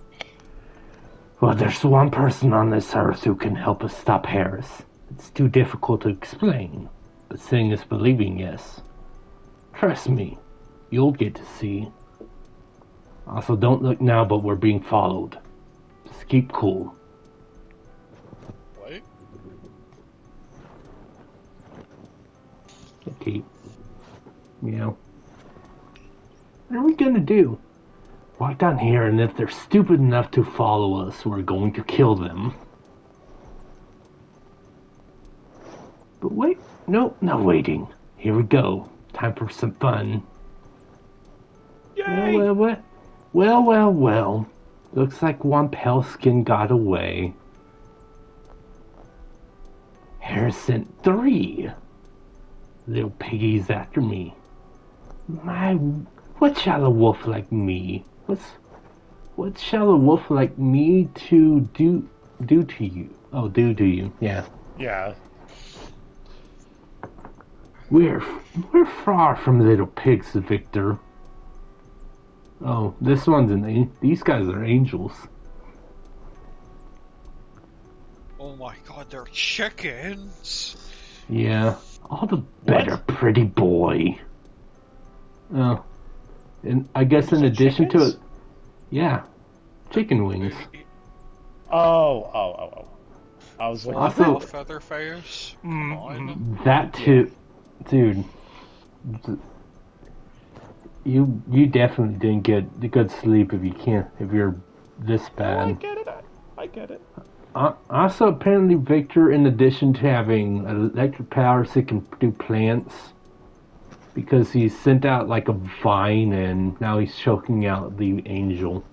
Well, there's one person on this earth who can help us stop Harris. It's too difficult to explain, but seeing is believing, yes. Trust me, you'll get to see. Also, don't look now, but we're being followed. Just keep cool. What? You know. What are we gonna do? Walk down here, and if they're stupid enough to follow us, we're going to kill them. But wait, no, not waiting. Here we go. Time for some fun. Yay! Well, well, well, well, well, well. Looks like one pale skin got away. Harrison three. Little piggies after me. My, what shall a wolf like me? What's, what shall a wolf like me to do do to you? Oh, do to you? Yeah. Yeah. We're we're far from little pigs, Victor. Oh, this one's an an- these guys are angels. Oh my god, they're chickens! Yeah, all the better, pretty boy. Oh, and I guess in Those are addition to it, yeah, chicken wings. Oh, oh, oh, oh. I was like, Also- Little feather face. Mm, Come on. That too, dude. You you definitely didn't get the good sleep if you can't if you're this bad. I get it. I, I get it. Uh, also, apparently, Victor, in addition to having electric powers, he can do plants. Because he sent out like a vine, and now he's choking out the angel.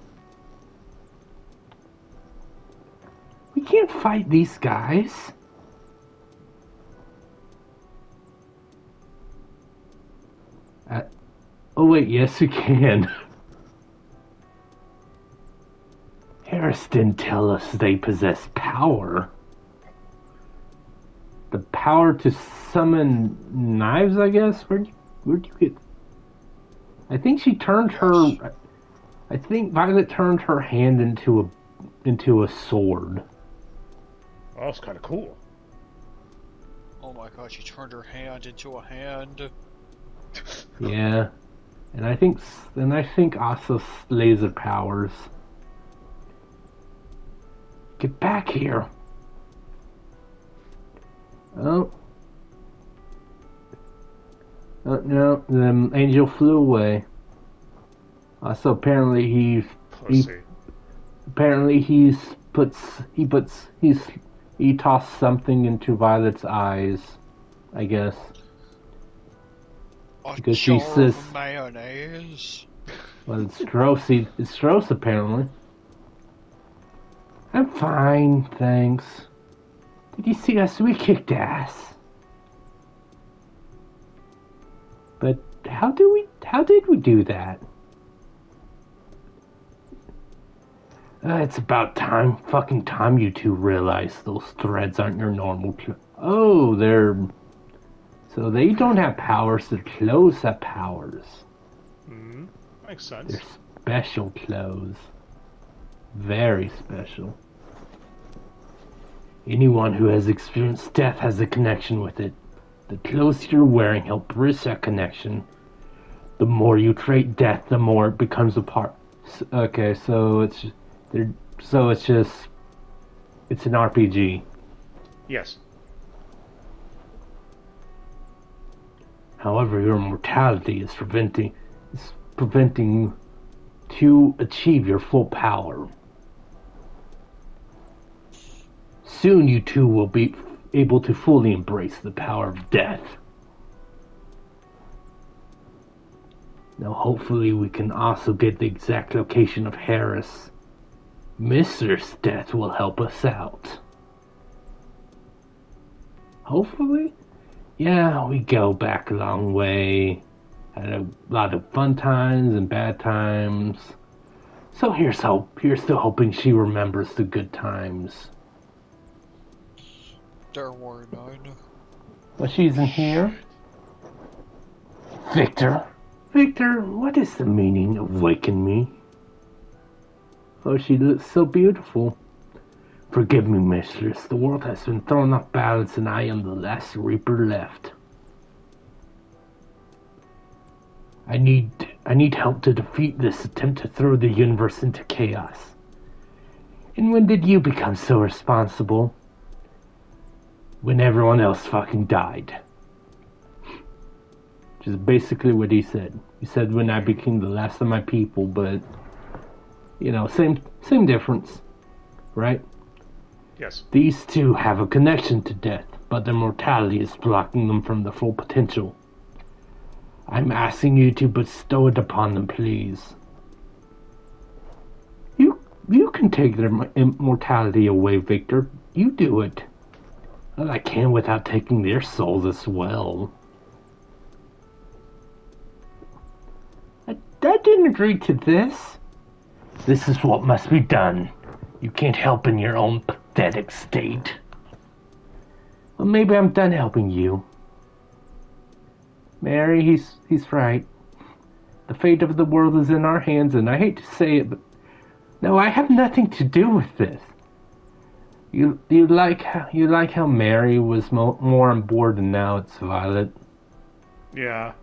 We can't fight these guys. Uh, oh wait, yes we can. Harris didn't tell us they possess power. The power to summon knives, I guess. Where'd you, where'd you get? I think she turned her. I think Violet turned her hand into a into a sword. Oh, that's kind of cool. Oh my god, she turned her hand into a hand. Yeah, and I think and I think also s- laser powers. Get back here! Oh. Oh no, the angel flew away. Uh, so apparently he apparently he's puts he puts he's he tossed something into Violet's eyes. I guess. A Because she says- mayonnaise. Well, it's gross. He- It's gross, apparently. I'm fine, thanks. Did you see us? We kicked ass. How do we? How did we do that? Uh, it's about time, fucking time, you two realize those threads aren't your normal. Cl- oh, they're. So they don't have powers. The clothes have powers. Mhm. Makes sense. They're special clothes. Very special. Anyone who has experienced death has a connection with it. The clothes you're wearing help bridge that connection. The more you trait death, the more it becomes a part. Okay, so it's they're so it's just it's an RPG. Yes. However, your mortality is preventing is preventing to achieve your full power. Soon you two will be able to fully embrace the power of death. Now hopefully we can also get the exact location of Harris. Mr. Death will help us out. Hopefully? Yeah, we go back a long way. Had a lot of fun times and bad times. So here's hope. Here's to hoping she remembers the good times. Don't worry now. Well, she's in here. Victor. Victor, what is the meaning of waking me? Oh, she looks so beautiful. Forgive me, mistress. The world has been thrown off balance, and I am the last reaper left. I need I need help to defeat this attempt to throw the universe into chaos. And when did you become so responsible? When everyone else fucking died. Which is basically what he said. He said when I became the last of my people, but you know, same same difference. Right? Yes. These two have a connection to death, but their mortality is blocking them from the full potential. I'm asking you to bestow it upon them, please. You you can take their immortality away, Victor. You do it. I can without taking their souls as well. I didn't agree to this. This is what must be done. You can't help in your own pathetic state. Well, maybe I'm done helping you. Mary, he's he's right. The fate of the world is in our hands, and I hate to say it, but no, I have nothing to do with this. You you like how you like how Mary was mo- more on board, and now it's Violet. Yeah.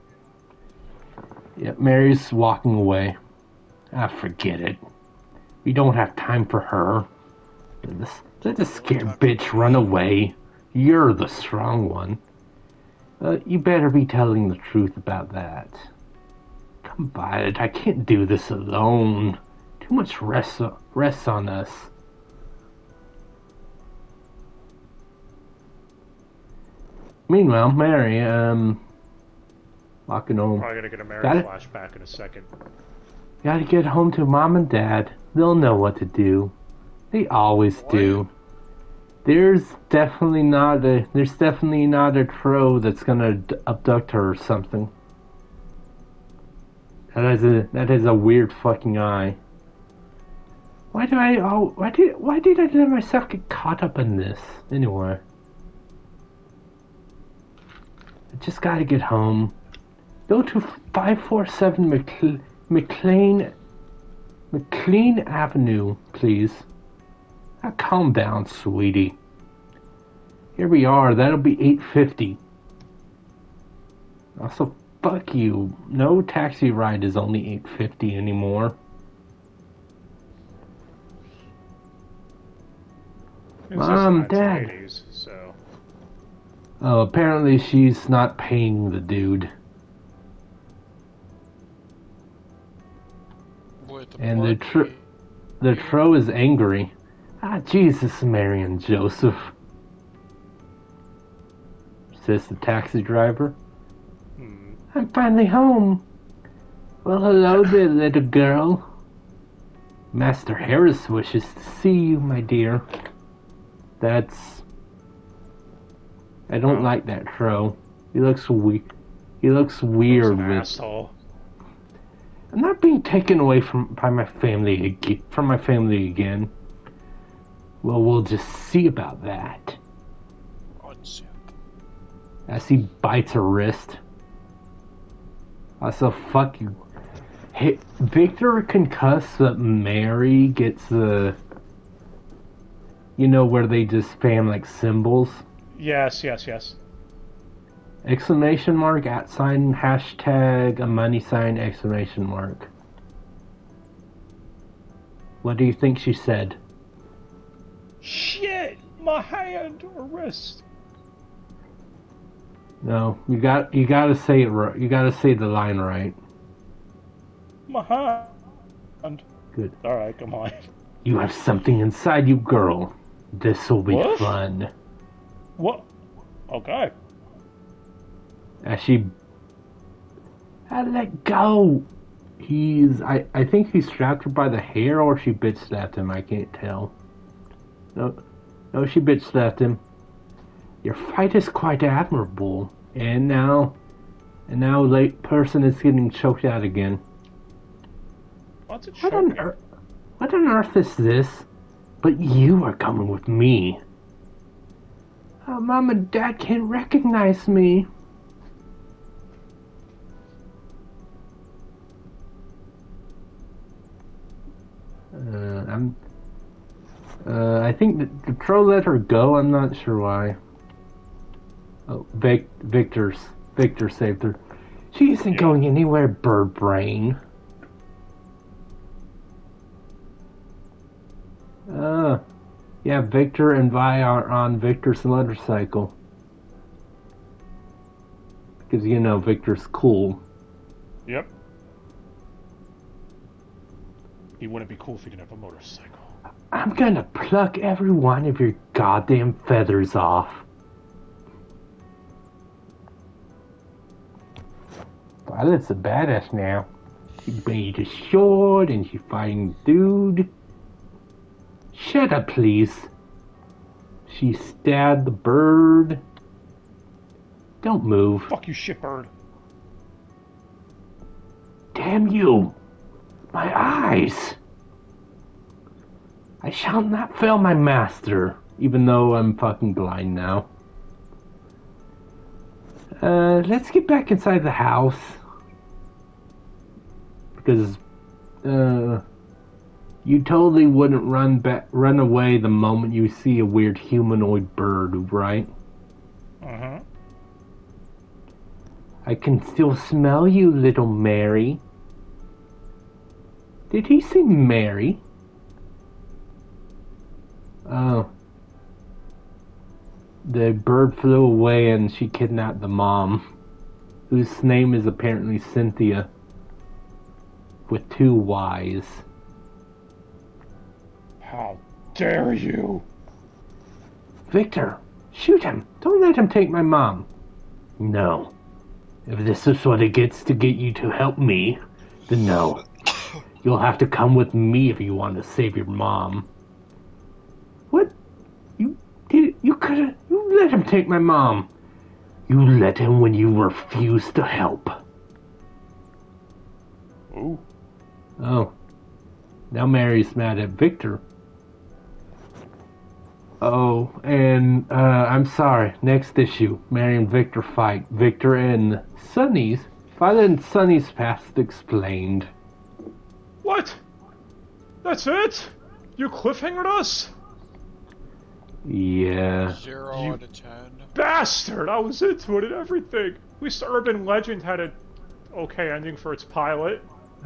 Yeah, Mary's walking away. Ah, forget it. We don't have time for her. Let this, let the scared bitch run away. You're the strong one. Uh, you better be telling the truth about that. Come by it. I can't do this alone. Too much rest, rests on us. Meanwhile, Mary, um, walking home. Probably gonna get a Mary Got it. flashback in a second. Gotta get home to mom and dad. They'll know what to do. They always do. There's definitely not a there's definitely not a crow that's gonna d- abduct her or something. That is a that is a weird fucking eye. Why do I oh why did why did I let myself get caught up in this anyway? I just gotta get home. Go to five four seven McLean McLean Avenue, please. Now calm down, sweetie. Here we are. That'll be 850. Also, ah, fuck you. No taxi ride is only 850 anymore. Mom, Dad. 1980s, so Oh, apparently she's not paying the dude. The And the blood- tr- The Tro is angry. Ah, Jesus, Mary and Joseph. Says the taxi driver. hmm. I'm finally home. Well, hello there, little girl. Master Harris wishes to see you, my dear. That's. I don't Oh. like that crow. He looks weak. He looks weird with. asshole. I'm not being taken away from by my family again. From my family again. Well, we'll just see about that. As he bites her wrist. Also, fuck you. Hey, Victor can cuss, but Mary gets the. You know where they just spam like symbols? Yes, yes, yes. Exclamation mark, at sign, hashtag, a money sign, exclamation mark. What do you think she said? Shit! My hand or wrist. No, you got you got to say it right. You got to say the line right. My hand. Good. All right, come on. You have something inside you, girl. This will be What? fun. What? Okay. As she, I let go. He's. I. I think he strapped her by the hair, or she bitch slapped him. I can't tell. No, no, she bitch slapped him. Your fight is quite admirable, and now, and now, late person is getting choked out again. What's it What on earth? What on earth is this? But you are coming with me. Oh, Mom and Dad can't recognize me. Uh, I'm. Uh, I think the, the troll let her go. I'm not sure why. Oh, Vic, Victor's Victor saved her. She isn't Yeah. going anywhere, bird brain. Uh, yeah, Victor and Vi are on Victor's motorcycle. Because, you know, Victor's cool. Yep. He wouldn't be cool if he didn't have a motorcycle. I'm gonna pluck every one of your goddamn feathers off. Violet's a badass now. She made a sword and she fighting dude. Shut up, please. She stabbed the bird. Don't move. Fuck you, shitbird. Damn you! My eyes! I shall not fail my master, even though I'm fucking blind now. Uh, let's get back inside the house. Because, uh, you totally wouldn't run back, run away the moment you see a weird humanoid bird, right? Huh. I can still smell you, little Mary. Did he say Mary? Oh. The bird flew away and she kidnapped the mom, whose name is apparently Cynthia, with two Y's. How dare you? Victor, shoot him! Don't let him take my mom. No. If this is what it gets to get you to help me, then no. You'll have to come with me if you want to save your mom. What? You did? You could. You let him take my mom. You let him when you refused to help. Ooh. Oh. Now Mary's mad at Victor. Oh, and uh, I'm sorry. Next issue, Mary and Victor fight. Victor and Sunny's Violet and Sunny's past explained. What? That's it? You cliffhangered us? Yeah. Zero You- out of ten. Bastard! I was into it and everything. We least Urban Legend had a okay ending for its pilot.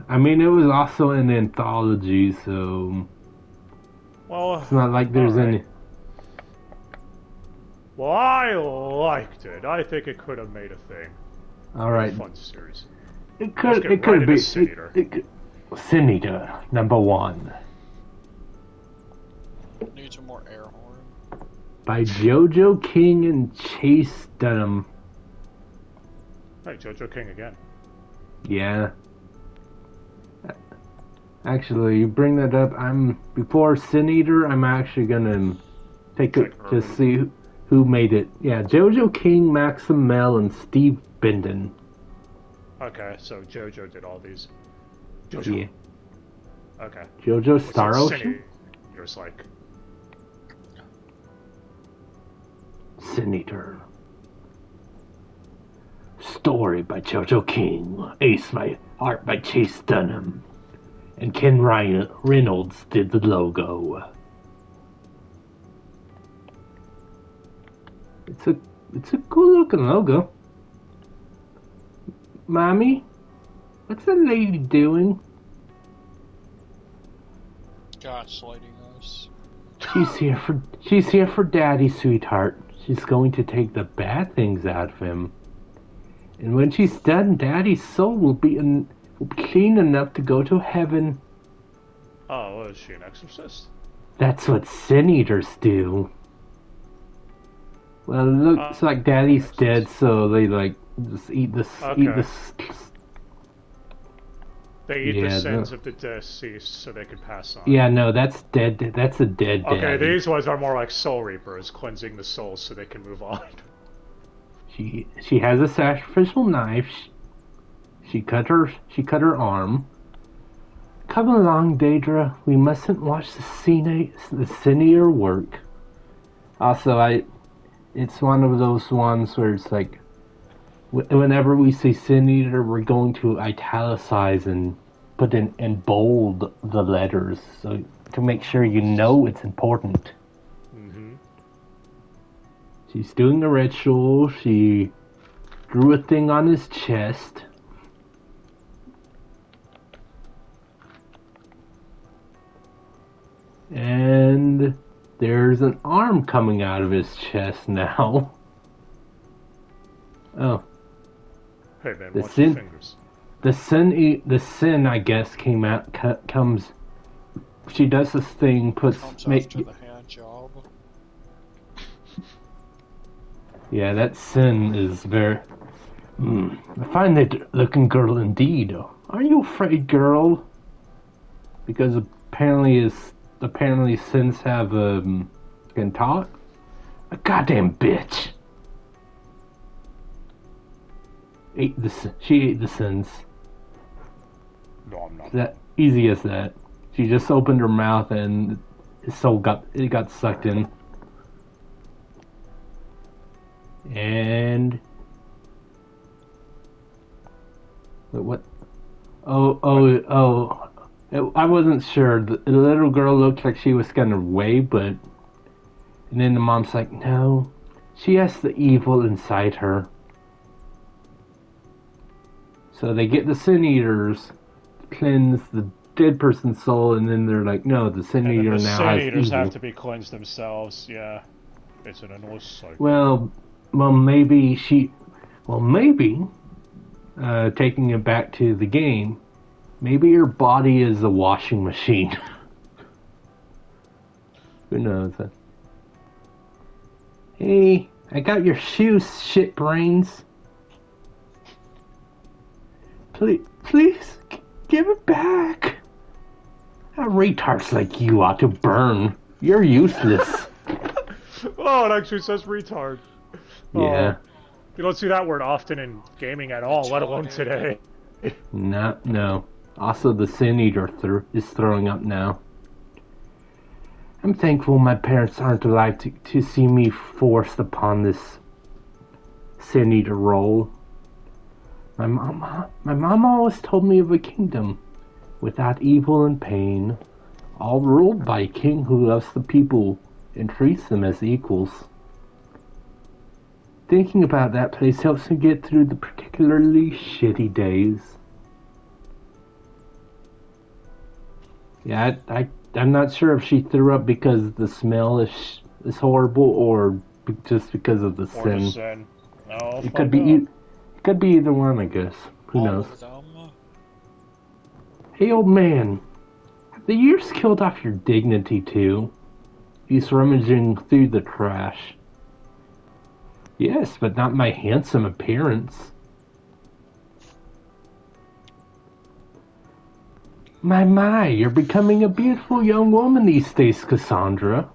I mean, it was also an anthology, so Well, it's not like there's Alright. any. Well, I liked it. I think it could have made a thing. All right, Fun series. it could get it right could into be Sin it, Eater. it could, Sin Eater, number one Needs a more air horn. by JoJo King and Chase Dunham. Hey, JoJo King again. Yeah. Actually, you bring that up. I'm before Sin Eater. I'm actually gonna take a Check just Urban. see who, made it. Yeah, JoJo King, Maxim Mel, and Steve Binden. Okay, so JoJo did all these. JoJo. Yeah, Okay. JoJo Star Ocean. Sin Eater's like. Sin Eater. Story by JoJo King. Ace by art by Chase Dunham. And Ken Ryan Reynolds did the logo. It's a it's a cool looking logo. Mommy, what's that lady doing? Gaslighting us. She's here for she's here for daddy, sweetheart. She's going to take the bad things out of him. And when she's done, daddy's soul will be in, will be clean enough to go to heaven. Oh, is she an exorcist? That's what sin eaters do. Well, it looks Uh, like daddy's dead, so they like just eat this eat Okay. this They eat Yeah, the sins of the deceased so they can pass on. Yeah, no, that's dead that's a dead Okay, daddy. these ones are more like Soul Reapers, cleansing the souls so they can move on. She she has a sacrificial knife. She, she cut her she cut her arm. Come along, Daedra. We mustn't watch the scene the senior work. Also, I it's one of those ones where it's like, whenever we say sin eater, we're going to italicize and put in, in bold the letters so to make sure you know it's important. Mm-hmm. She's doing a ritual. She drew a thing on his chest. And there's an arm coming out of his chest now. Oh, Hey man, The watch sin- your fingers. the sin, e- the sin, I guess, came out, co- comes. She does this thing, puts, Comes make, after the hand job. Yeah, that sin is very. Hmm. A fine lit- looking girl indeed. Are you afraid, girl? Because apparently, is apparently sins have um can talk. A goddamn bitch. Ate the she ate the sins. No, I'm not. That easy as that. She just opened her mouth and his soul got it got sucked in. And Wait, what? Oh, oh, oh! It- I wasn't sure. The, the little girl looked like she was gonna wave, but and then the mom's like, "No, she has the evil inside her." So they get the sin eaters, cleanse the dead person's soul, and then they're like, "No, the sin And eater the now sin has eaters evil." have to be cleansed themselves. Yeah, it's an enormous cycle. Well, well, maybe she, well, maybe, uh, taking it back to the game, maybe your body is a washing machine. Who knows? Hey, I got your shoes, shit brains. Please, please, give it back. How retards like you ought to burn. You're useless. oh, it actually says retard. Oh, yeah. You don't see that word often in gaming at all, let alone today. No, no. Also, the Sin Eater th- is throwing up now. I'm thankful my parents aren't alive to, to see me forced upon this Sin Eater role. My mama, my mama always told me of a kingdom without evil and pain, all ruled by a king who loves the people and treats them as equals. Thinking about that place helps me get through the particularly shitty days. Yeah, I, I, I'm not sure if she threw up because the smell is is horrible or just because of the Or sin. the sin. No, It could be e- it could be either one, I guess. Who All knows? Hey, old man, the years killed off your dignity too? He's rummaging through the trash. Yes, but not my handsome appearance. My, my, you're becoming a beautiful young woman these days, Cassandra.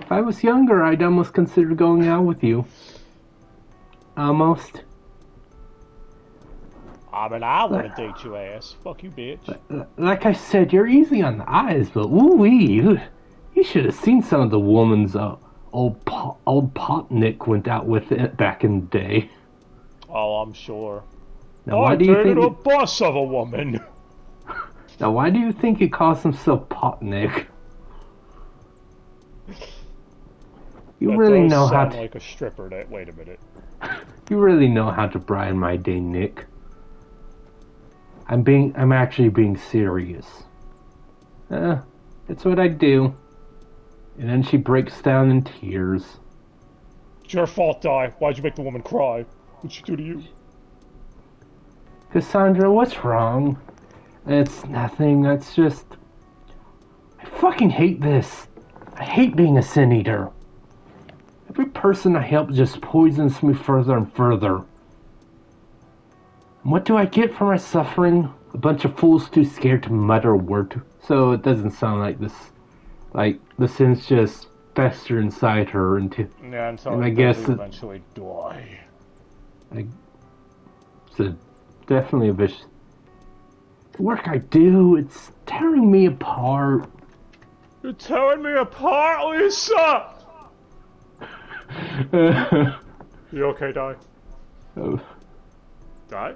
If I was younger, I'd almost consider going out with you. Almost. I mean, I want to date your ass. Fuck you, bitch. Like I said, you're easy on the eyes, but ooh wee, you, you should have seen some of the woman's uh, old po- old Potnick went out with it back in the day. Oh, I'm sure. Now, I do you dated think? a boss of a woman. Now, why do you think he calls himself Potnick? You That really know how to. like a stripper. That wait a minute. You really know how to brighten my day, Nick. I'm being. I'm actually being serious. Uh, that's what I do. And then she breaks down in tears. It's your fault, Di. Why'd you make the woman cry? What'd she do to you? Cassandra, what's wrong? It's nothing. That's just. I fucking hate this. I hate being a sin eater. Every person I help just poisons me further and further. And what do I get for my suffering? A bunch of fools too scared to mutter a word. So it doesn't sound like this. Like the sins just fester inside her until Yeah, until And I I guess it- eventually die. it's a, definitely a vicious. The work I do, it's tearing me apart. You're tearing me apart, Lisa. You okay, Die? Oh, Die?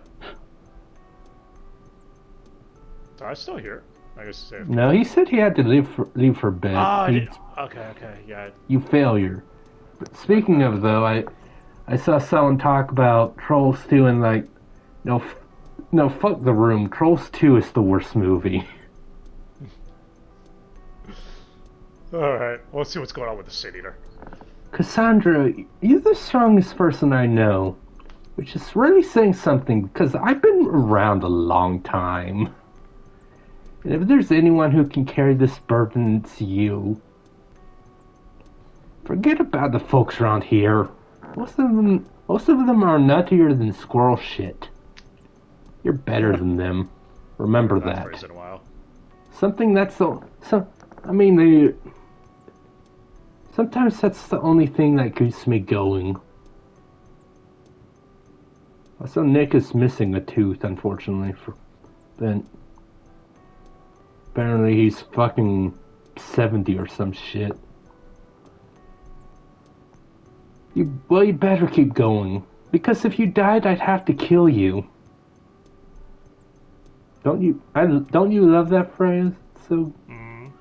Die's still here. I guess safe. no, he said he had to leave for, leave for bed. Ah, He- okay, okay, yeah. you failure. But speaking of though, I I saw someone talk about Trolls 2 and like, no, f- no, fuck the room. Trolls 2 is the worst movie. Alright, let's see what's going on with the City there. Cassandra, you're the strongest person I know, which is really saying something because I've been around a long time. And if there's anyone who can carry this burden, it's you. Forget about the folks around here. Most of them, most of them are nuttier than squirrel shit. You're better than them. Remember That that. in a while. Something that's the some. I mean, the. Sometimes that's the only thing that keeps me going. So Nick is missing a tooth, unfortunately. For then, apparently he's fucking seventy or some shit. You well, you better keep going because if you died, I'd have to kill you. Don't you? I don't you love that phrase? So Mm.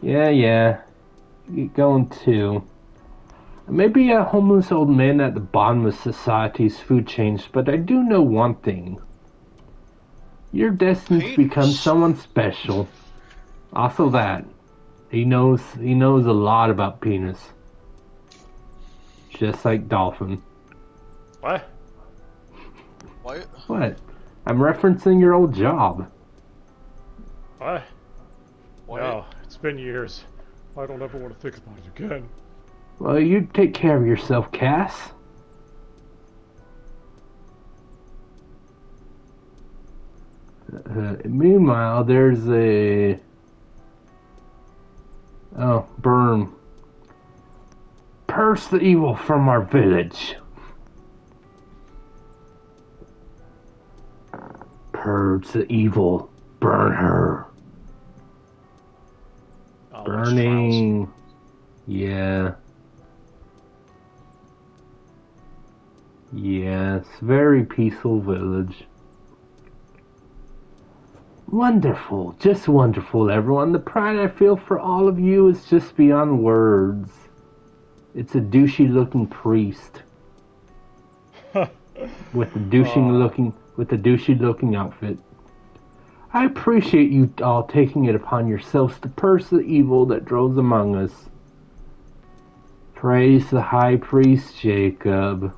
yeah, yeah. Keep going to. Maybe a homeless old man at the bottom of society's food chain, but I do know one thing. You're destined to become someone special. Also that. He knows he knows a lot about penis. Just like Dolphin. What? What? What? I'm referencing your old job. What? What? No, it's been years. I don't ever want to think about it again. Well, you take care of yourself, Cass. Uh, meanwhile, there's a. Oh, burn. Purge the evil from our village. Purge the evil. Burn her. Oh. Burning. Yeah. Yes, very peaceful village. Wonderful, just wonderful, everyone. The pride I feel for all of you is just beyond words. It's a douchey looking priest with a douching looking with a douchey looking outfit. I appreciate you all taking it upon yourselves to purge the evil that dwells among us. Praise the high priest Jacob.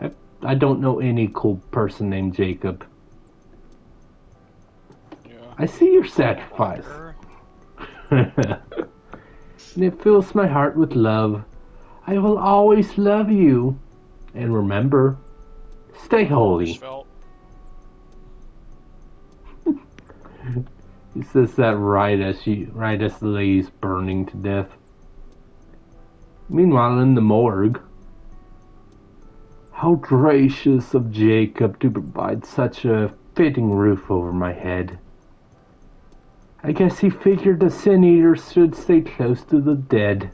I, I don't know any cool person named Jacob. Yeah. I see your sacrifice. And it fills my heart with love. I will always love you. And remember, stay holy. He says that right as she, right as the lady's burning to death. Meanwhile, in the morgue, how gracious of Jacob to provide such a fitting roof over my head. I guess he figured the sin eaters should stay close to the dead.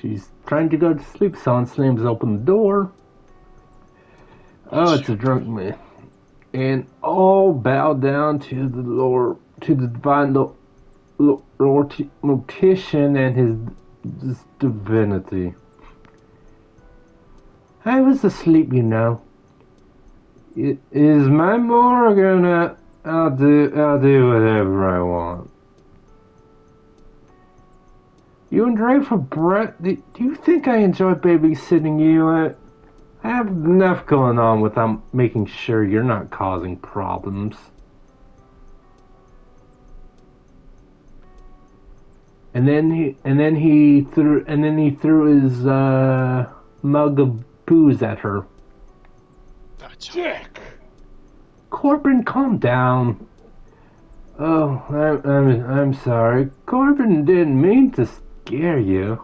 She's trying to go to sleep. Someone slams open the door. Oh, it's a drunk man. And all bow down to the Lord, to the divine Lord, Lord Mortician and his, his divinity. I was asleep, you know. It is my Morgan. uh, I'll do, I'll do whatever I want. You and Dre for Brett? Do, do you think I enjoy babysitting you? I have enough going on without making sure you're not causing problems. And then he and then he threw and then he threw his uh, mug of booze at her. That's Dick! Corbin, calm down. Oh, I'm I'm I'm sorry. Corbin didn't mean to scare you.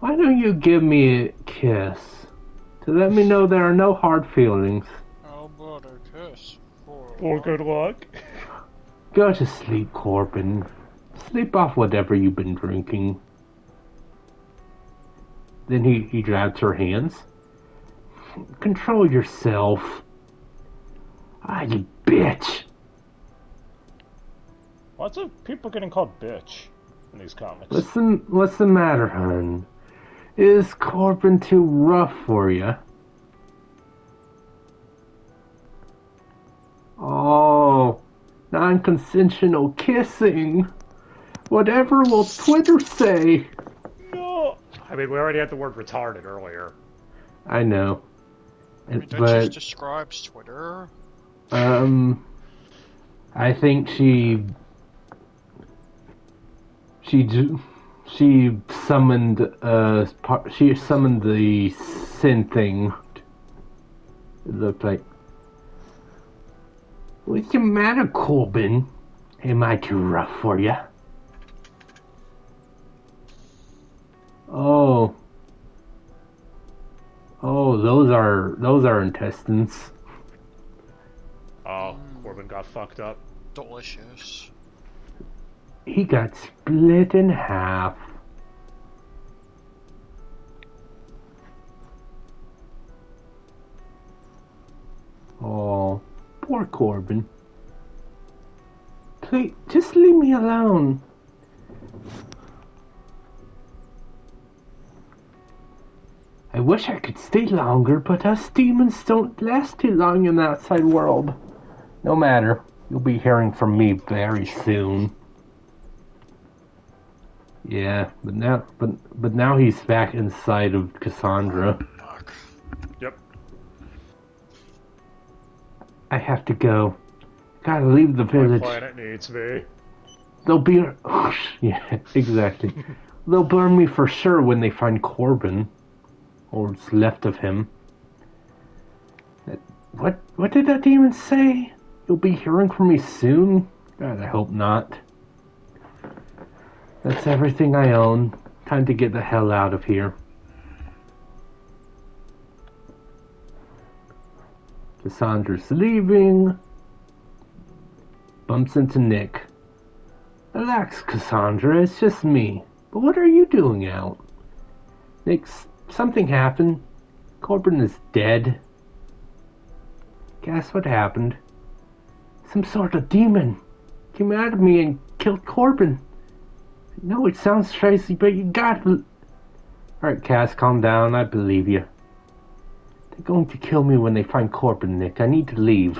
Why don't you give me a kiss to let me know there are no hard feelings? How about a kiss for Well, good luck. Go to sleep, Corbin. Sleep off whatever you've been drinking. Then he, he grabs her hands. Control yourself. Ah, you bitch. Lots of people getting called bitch in these comics. What's the, what's the matter, hon? Is Corbin too rough for you? Oh, non-consensual kissing. Whatever will Twitter say? No. I mean, we already had the word retarded earlier. I know. And, That but just describes Twitter. um I think she she ju- she summoned uh she summoned the sin thing. It looked like What's the matter, Corbin? Am I too rough for you? Oh. Oh, those are those are intestines. Oh, Corbin got fucked up. Delicious. He got split in half. Oh, poor Corbin. Please, just leave me alone. I wish I could stay longer, but us demons don't last too long in the outside world. No matter, you'll be hearing from me very soon. Yeah, but now, but but now he's back inside of Cassandra. Oh, fuck. Yep. I have to go. Gotta leave the My village. planet needs me. They'll be. yeah, exactly. They'll burn me for sure when they find Corbin, or what's left of him. What? What did that demon say? You'll be hearing from me soon. God, I hope not. That's everything I own. Time to get the hell out of here. Cassandra's leaving. Bumps into Nick. Relax, Cassandra, it's just me. But what are you doing out? Nick, something happened. Corbin is dead. Guess what happened? Some sort of demon came out of me and killed Corbin. No, it sounds crazy, but you got. Alright, Cass, calm down. I believe you. They're going to kill me when they find Corbin, Nick. I need to leave.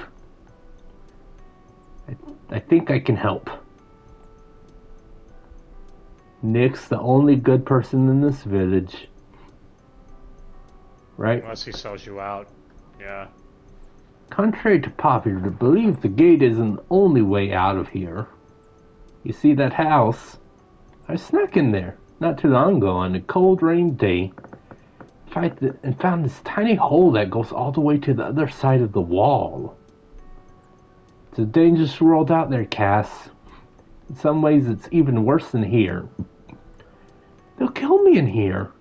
I, I think I can help. Nick's the only good person in this village. Right? Unless he sells you out. Yeah. Contrary to popular belief, the gate isn't the only way out of here. You see that house? I snuck in there not too long ago on a cold, rainy day. And found this tiny hole that goes all the way to the other side of the wall. It's a dangerous world out there, Cass. In some ways, it's even worse than here. They'll kill me in here.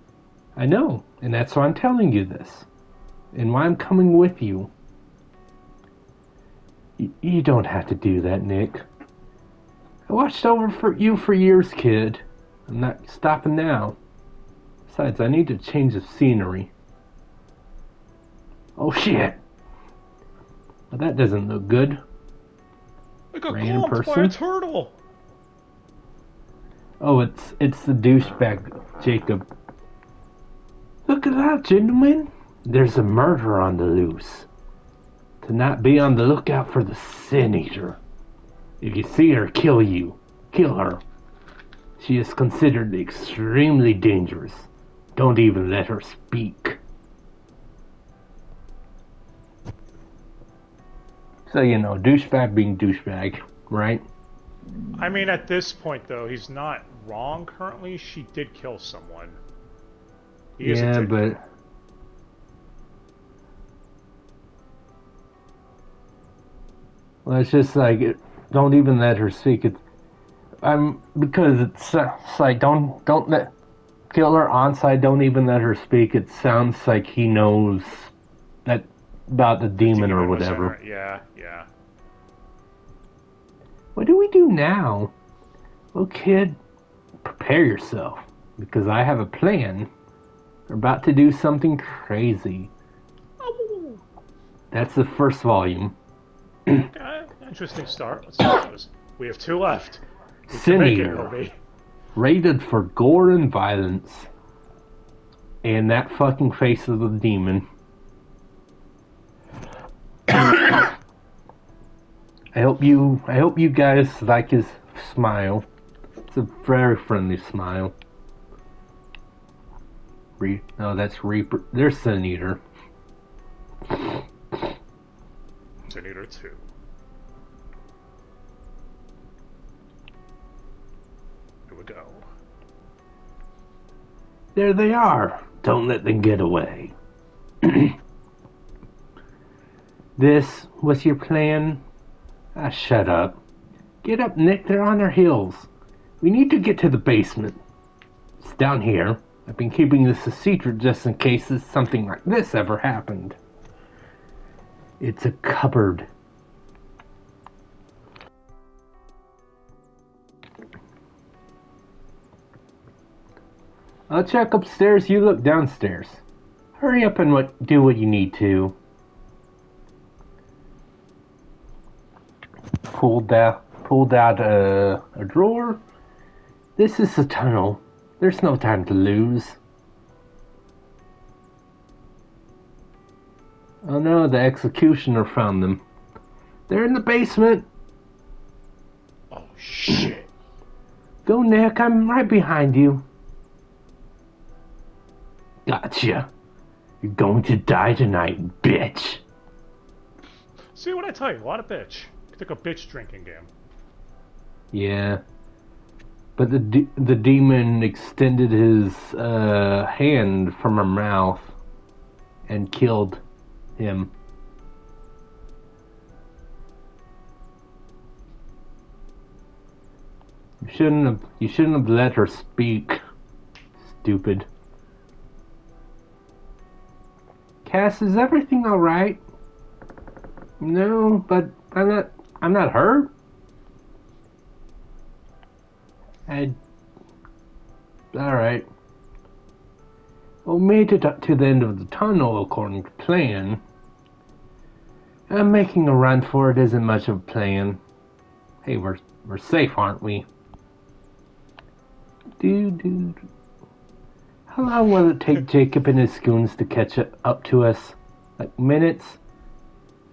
I know, and that's why I'm telling you this. And why I'm coming with you. You don't have to do that, Nick. I watched over for you for years, kid. I'm not stopping now. Besides, I need to change the scenery. Oh shit! Well, that doesn't look good. I got Random clumped by a turtle. Oh, it's it's the douchebag Jacob. Look at that, gentlemen. There's a murder on the loose. To not be on the lookout for the Sin Eater. If you see her, kill you. Kill her. She is considered extremely dangerous. Don't even let her speak. So, you know, douchebag being douchebag, right? I mean, at this point, though, he's not wrong currently. She did kill someone. He yeah, but well, it's just like it, don't even let her speak. It, I'm because it's, like don't don't let kill her on side. Don't even let her speak. It sounds like he knows that about the demon or Demon in whatever. her- Yeah, yeah. What do we do now? Well, kid, prepare yourself because I have a plan. We're about to do something crazy. That's the first volume. Okay, interesting start. Let's see it. We have two left. We can make it, Sin Eater, Obi. rated for gore and violence, and that fucking face of the demon. I hope you, I hope you guys like his smile. It's a very friendly smile. Re- no, that's Reaper. There's Sin Eater. Sin Eater 2. We. There they are. Don't let them get away. this was your plan? Ah, shut up. Get up, Nick. They're on their heels. We need to get to the basement. It's down here. I've been keeping this a secret just in case something like this ever happened. It's a cupboard. I'll check upstairs, you look downstairs. Hurry up and what, do what you need to. Pulled out, pulled out a, a drawer. This is the tunnel. There's no time to lose. Oh no, the executioner found them. They're in the basement. Oh, shit. Go, Nick. I'm right behind you. Gotcha. You're going to die tonight, bitch. See what I tell you? A lot of bitch. It's like a bitch drinking game. Yeah. But the de- the demon extended his uh, hand from her mouth and killed him. You shouldn't have. You shouldn't have let her speak. Stupid. Cass, is everything all right? No, but I'm not. I'm not hurt. I. All right. Well, made it up to the end of the tunnel according to plan. And making a run for it isn't much of a plan. Hey, we're we're safe, aren't we? Dude, dude. How long will it take Jacob and his goons to catch up to us? Like minutes?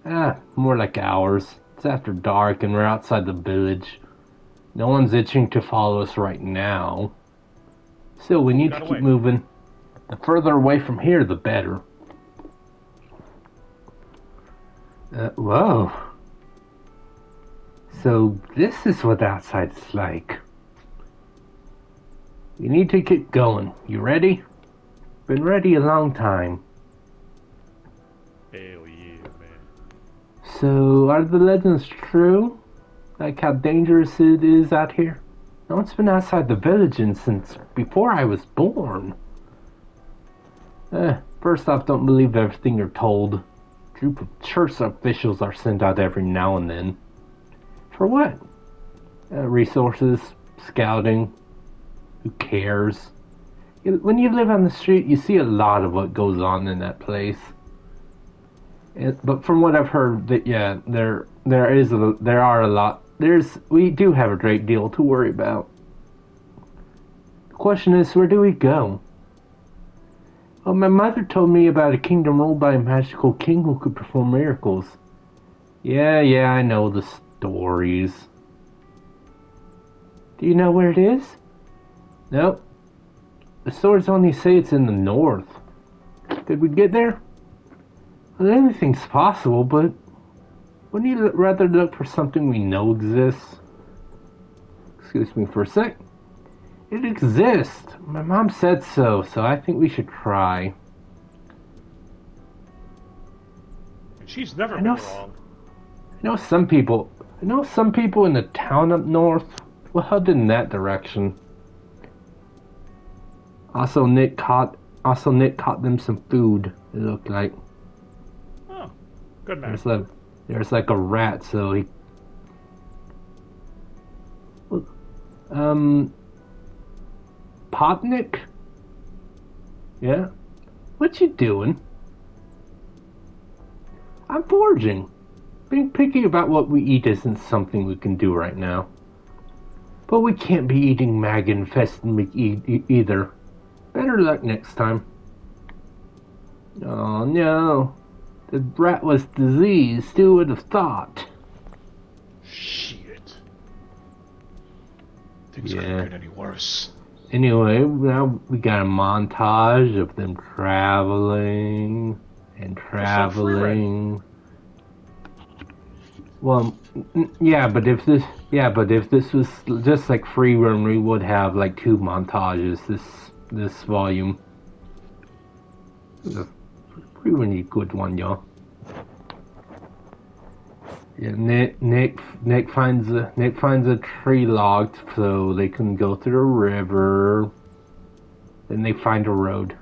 Ah, more like hours. It's after dark and we're outside the village. No one's itching to follow us right now. Still, we need to keep moving. The further away from here, the better. Uh, whoa. So, this is what outside's like. We need to get going. You ready? Been ready a long time. Hell yeah, man. So, are the legends true? Like how dangerous it is out here? No one's been outside the village in since before I was born. Eh, first off, don't believe everything you're told. A group of church officials are sent out every now and then. For what? Uh, resources, scouting. Who cares? When you live on the street, you see a lot of what goes on in that place. It, but from what I've heard, that yeah, there there is a, there are a lot. There's we do have a great deal to worry about. The question is, where do we go? Well, my mother told me about a kingdom ruled by a magical king who could perform miracles. Yeah, yeah, I know the stories. Do you know where it is? Nope. The stories only say it's in the north. Did we get there? Well, anything's possible, but wouldn't you rather look for something we know exists? Excuse me for a sec. It exists. My mom said so, so I think we should try. She's never I been know wrong. I know some people. I know some people in the town up north. Well, headed in that direction. Also, Nick caught. Also, Nick caught them some food. It looked like. Oh, good man. There's like there's like a rat, so he Um, Potnik? Yeah? What you doing? I'm foraging. Being picky about what we eat isn't something we can do right now. But we can't be eating mag-infested meat e- e- either. Better luck next time. Oh no. The was diseased, who would have thought? Shit. Things Yeah. couldn't get any worse. Anyway, now we got a montage of them traveling and traveling. Well, n- yeah, but if this, yeah, but if this was just like free run, we would have like two montages this this volume. It's a pretty good one, y'all. Yeah, Nick Nick Nick finds a Nick finds a tree locked so they can go to the river. Then they find a road.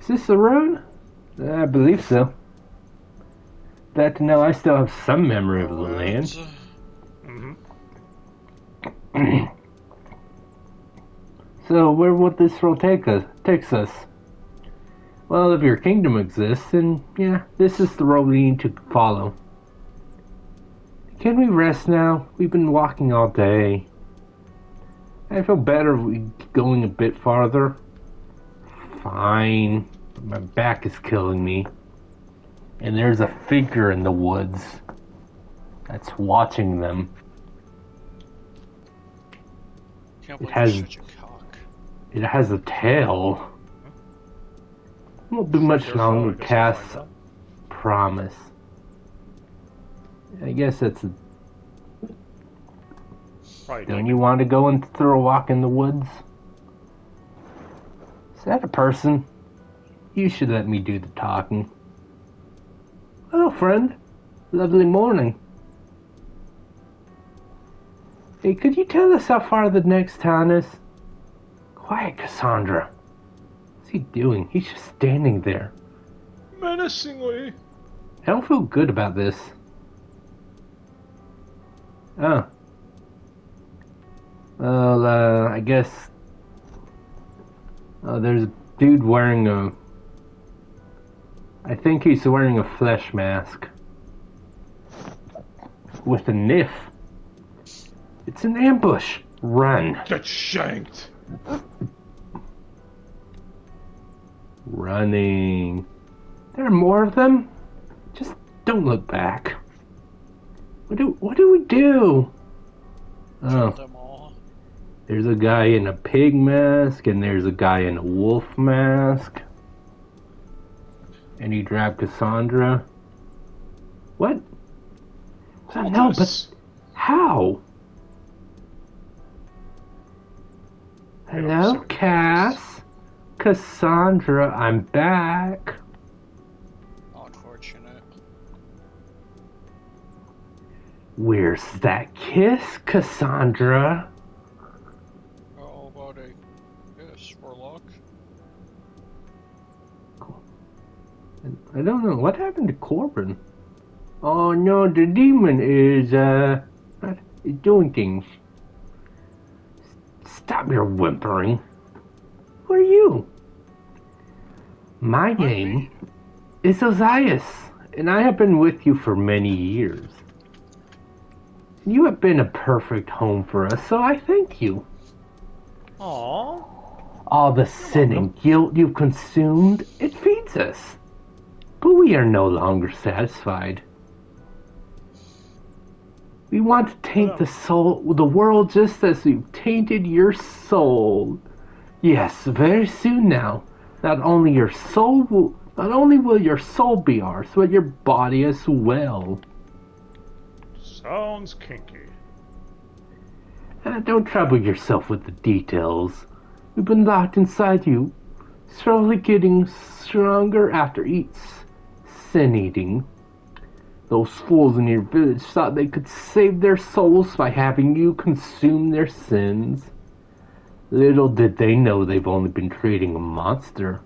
Is this the road? I believe so. That know I still have some memory of the land. hmm So where would this road take us? Takes us? Well, if your kingdom exists, then yeah, this is the road we need to follow. Can we rest now? We've been walking all day. I feel better if we going a bit farther. Fine. My back is killing me. And there's a figure in the woods that's watching them. It has- you're such a cock. It has a tail. Won't be much longer, Cass. Promise. I guess that's. A, Right. don't you want to go and throw a walk in the woods? Is that a person? You should let me do the talking. Hello, friend. Lovely morning. Hey, could you tell us how far the next town is? Quiet, Cassandra. What's he doing? He's just standing there. Menacingly. I don't feel good about this. Oh. Well, uh, I guess. Oh, there's a dude wearing a. I think he's wearing a flesh mask. With a kniff. It's an ambush. Run. Get shanked. Running. There are more of them? Just don't look back. What do what do we do? Oh, there's a guy in a pig mask and there's a guy in a wolf mask. And he grabbed Cassandra. What? Know, but how? Hello, Cass. Cassandra, I'm back. Unfortunate. Where's that kiss, Cassandra? Oh, about a yes, Warlock. I don't know. What happened to Corbin? Oh no, the demon is, uh, doing things. Stop your whimpering. Who are you? My name is Ozias, and I have been with you for many years. You have been a perfect home for us, so I thank you. Aww. All the sin and guilt you've consumed, it feeds us. But we are no longer satisfied. We want to taint the soul, the world just as we've tainted your soul. Yes, very soon now. Not only your soul will, not only will your soul be ours, but your body as well. Sounds kinky. Ah, don't trouble yourself with the details. We've been locked inside you, slowly getting stronger after each sin eating. Those fools in your village thought they could save their souls by having you consume their sins. Little did they know they've only been creating a monster.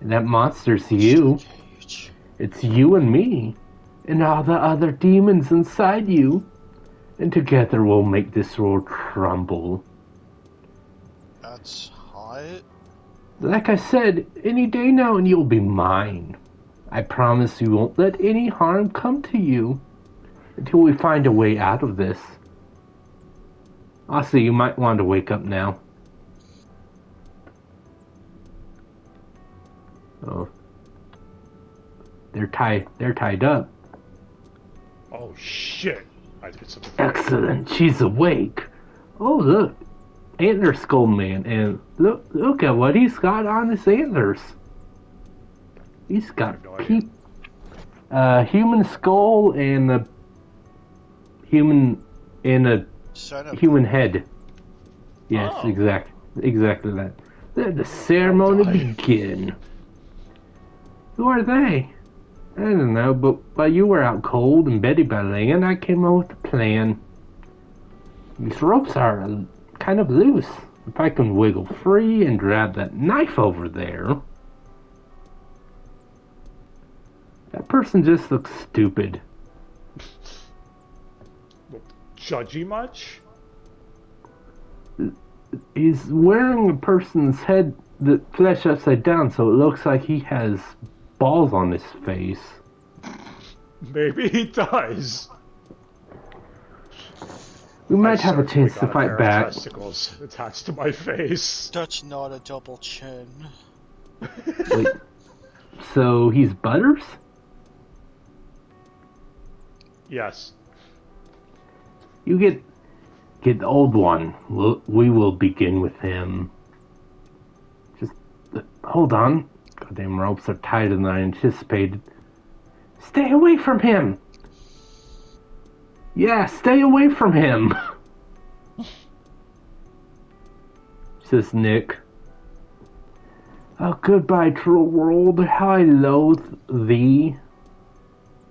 And that monster's you. It's you and me. And all the other demons inside you. and together we'll make this world crumble. That's hot. Like I said, any day now and you'll be mine. I promise we won't let any harm come to you until we find a way out of this. Also, you might want to wake up now. Oh. They're tied they're tied up. Oh shit! I did something. Excellent, she's awake. Oh look. Antler skull man and look look at what he's got on his antlers. He's got no uh human skull and a human and a human head. Yes, Oh. exact exactly that. Let the ceremony begin. Who are they? I don't know, but while you were out cold and Betty by land, I came up with a plan. These ropes are uh, kind of loose. If I can wiggle free and grab that knife over there. That person just looks stupid. Judgy much? He's wearing a person's head, the flesh upside down, so it looks like he has balls on his face. Maybe he does. We might I have a chance to got a pair fight back. Testicles attached to my face. That's not a double chin. Wait, so he's Butters? Yes. You get get the old one. We'll, we will begin with him. Just uh, hold on. Goddamn ropes are tighter than I anticipated. Stay away from him. Yeah, stay away from him. Says Nick. Oh, goodbye, true world. How I loathe thee.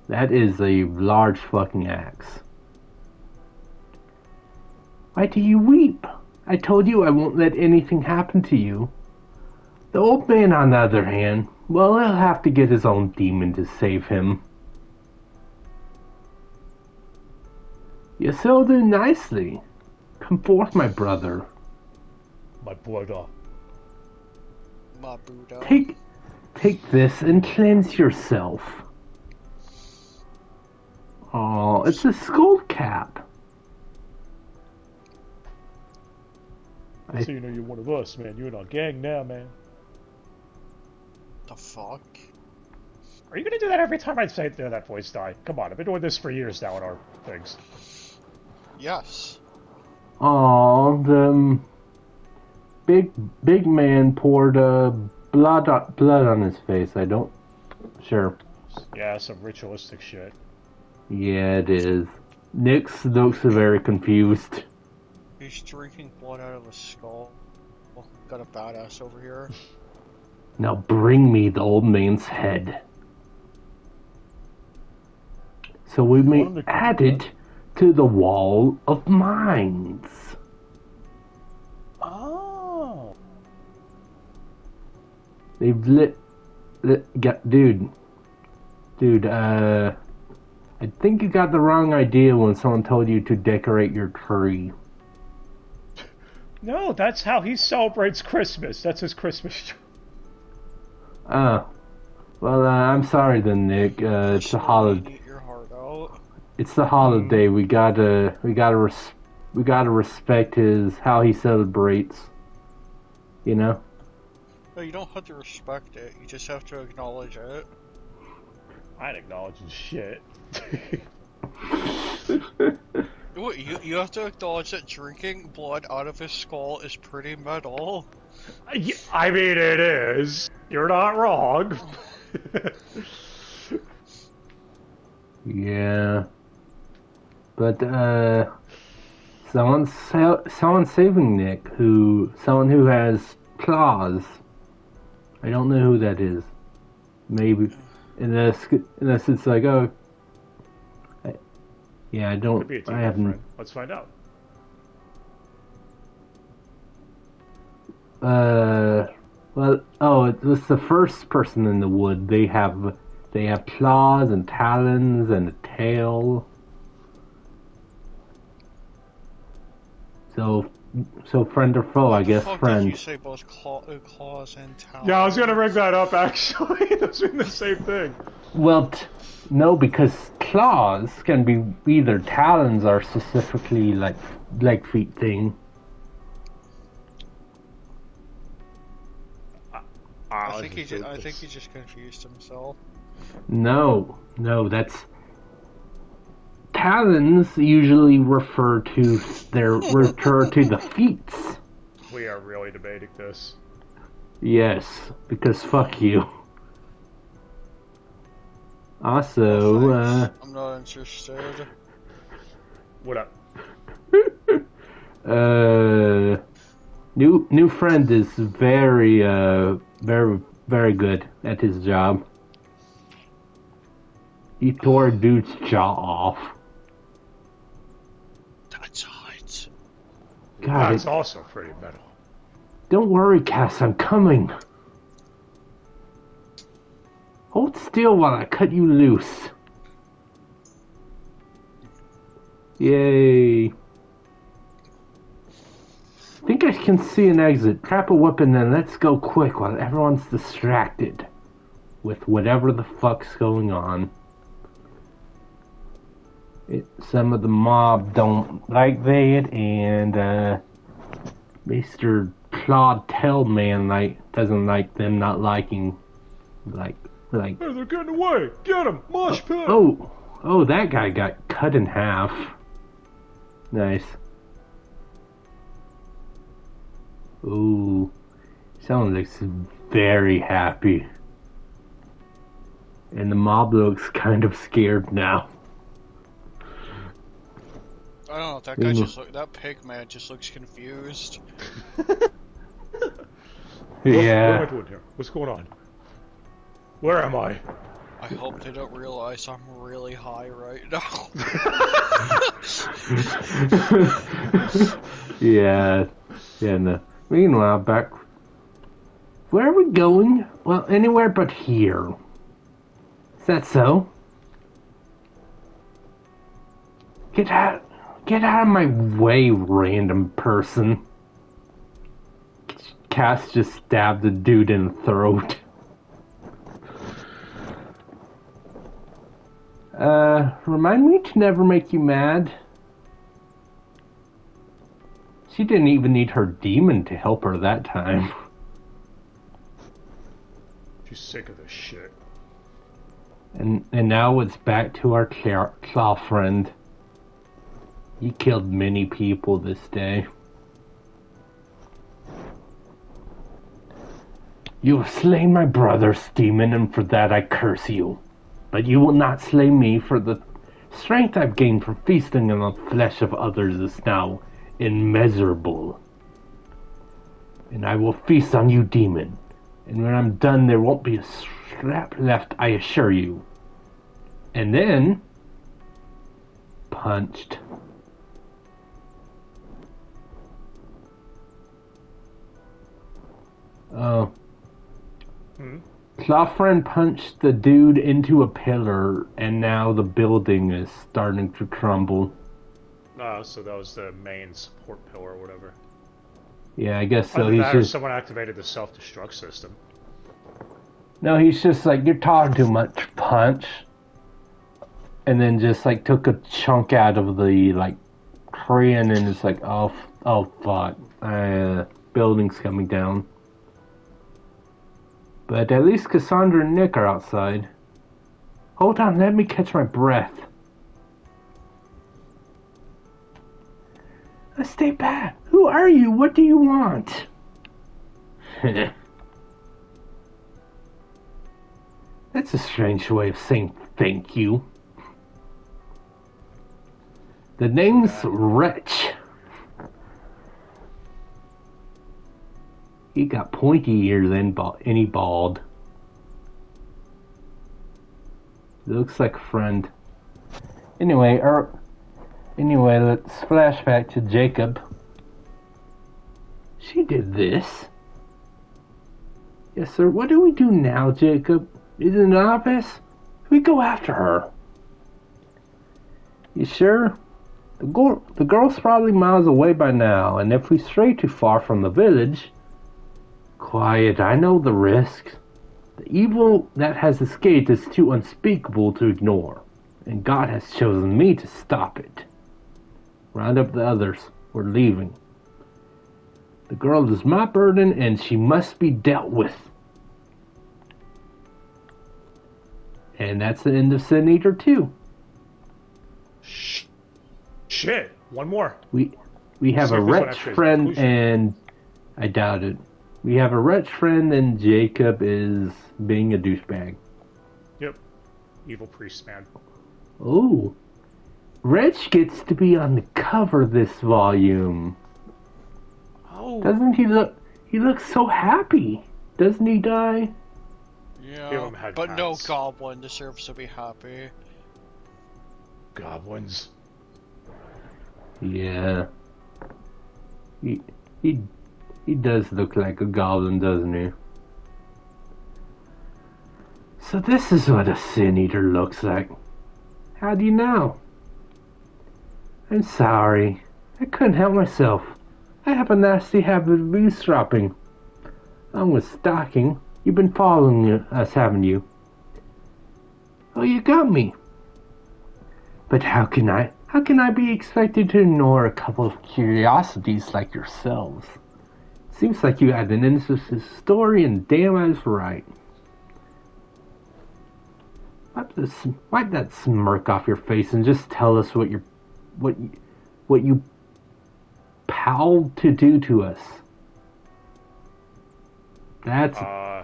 That is a large fucking axe. Why do you weep? I told you I won't let anything happen to you. The old man, on the other hand, well, he'll have to get his own demon to save him. You so do nicely. Come forth, my brother. My brother. My Buddha. Take, take this and cleanse yourself. Oh, it's a skull cap. I- So you know you're one of us, man. You're in our gang now, man. The fuck? Are you gonna do that every time I say there that voice die? Come on, I've been doing this for years now in our things. Yes. Oh, the big big man poured uh, blood on, blood on his face. I don't. Sure. Yeah, some ritualistic shit. Yeah, it is. Nick looks very confused. He's drinking blood out of a skull. Got a badass over here. Now bring me the old man's head. So we may want him to come add it to the wall of mines. Oh. They've lit, lit got, dude, dude, uh, I think you got the wrong idea when someone told you to decorate your tree. No, that's how he celebrates Christmas. That's his Christmas tree. Oh, well, uh, I'm sorry then, Nick. Uh, it's a holiday. Eat your heart out. It's the holiday. We gotta, we gotta, res- we gotta respect his how he celebrates. You know. No, you don't have to respect it. You just have to acknowledge it. I ain't acknowledging shit. What, you, you have to acknowledge that drinking blood out of his skull is pretty metal. I I mean, it is. You're not wrong. Yeah. But uh someone's sa- someone's saving Nick who someone who has claws. I don't know who that is. Maybe unless unless it's like oh I, yeah, I don't Could be a I haven't friend. Let's find out. uh well oh it was the first person in the wood. They have they have claws and talons and a tail. So, so friend or foe? I guess Fuck Did friend. you say both claw, uh, claws and talons? Yeah, I was gonna bring that up actually. Those mean the same thing. Well, t- no, because claws can be either talons or specifically like leg feet thing. I think he. Just, I think he just confused himself. No, no, that's talons usually refer to their refer to the feet. We are really debating this. Yes, because fuck you. Also, uh, I'm not interested. What up? uh, new new friend is very uh very very good at his job. He tore a dude's jaw off. That's hot. God, That's it- also pretty metal. don't worry, Cass, I'm coming. Hold still while I cut you loose. Yay. I Think I can see an exit. Trap a weapon and let's go quick while everyone's distracted with whatever the fuck's going on. It, some of the mob don't like that, and uh, Mr. Claude Tellman like doesn't like them not liking, like like Hey, they're getting away! Get them! Mosh pit! Oh, oh, that guy got cut in half. Nice. Ooh, someone looks very happy. And the mob looks kind of scared now. I don't know. That guy just look. That pig man just looks confused. What- What am I doing here? What's going on? Where am I? I hope they don't realize I'm really high right now. yeah. Yeah, no. Meanwhile, back. Where are we going? Well, anywhere but here. Is that so? Get out. Get out of my way, random person. Cass just stabbed the dude in the throat. Uh, remind me to never make you mad. She didn't even need her demon to help her that time. She's sick of this shit. And and now it's back to our claw, claw friend. He killed many people this day. You have slain my brother, demon, and for that I curse you. But you will not slay me, for the strength I've gained from feasting on the flesh of others is now immeasurable. And I will feast on you, demon. And when I'm done, there won't be a scrap left, I assure you. And then. punched. Oh. Hmm? Punched the dude into a pillar, and now the building is starting to crumble. Ah, so that was the main support pillar or whatever. Yeah, I guess so. Either He's just someone activated the self-destruct system. no, he's just like you're talking too much. Punch, and then just like took a chunk out of the like crane, and it's like oh f- oh fuck, uh, building's coming down. But at least Cassandra and Nick are outside. Hold on, let me catch my breath. Uh, Stay back. Who are you? What do you want? That's a strange way of saying thank you. The name's Wretch. He got pointy ears and, ba- and he bald. Looks like a friend. Anyway, er, anyway, let's flash back to Jacob. She did this. Yes, sir. What do we do now, Jacob? Is it an office? We go after her. You sure? The, go- the girl's probably miles away by now, and if we stray too far from the village. Quiet, I know the risks. The evil that has escaped is too unspeakable to ignore, and God has chosen me to stop it. Round up the others. We're leaving. The girl is my burden, and she must be dealt with. And that's the end of Sin Eater 2. Sh- shit. One more. We we have a if this one wretch friend and I doubt it. We have a wretch friend and Jacob is being a douchebag. Yep. Evil priest man. Oh. Wretch gets to be on the cover this volume. Oh. Doesn't he look he looks so happy. Doesn't he die? Yeah, him head but no pats. goblin deserves to be happy. Goblins. Yeah. He he he does look like a goblin, doesn't he? So this is what a sin eater looks like. How do you know? I'm sorry. I couldn't help myself. I have a nasty habit of eavesdropping. I was stalking. You've been following us, haven't you? Oh, you got me. But how can I how can I be expected to ignore a couple of curiosities like yourselves? Seems like you had an innocent story and damn I was right. Wipe, the, wipe that smirk off your face and just tell us what you what you, what you palled to do to us. That's Uh,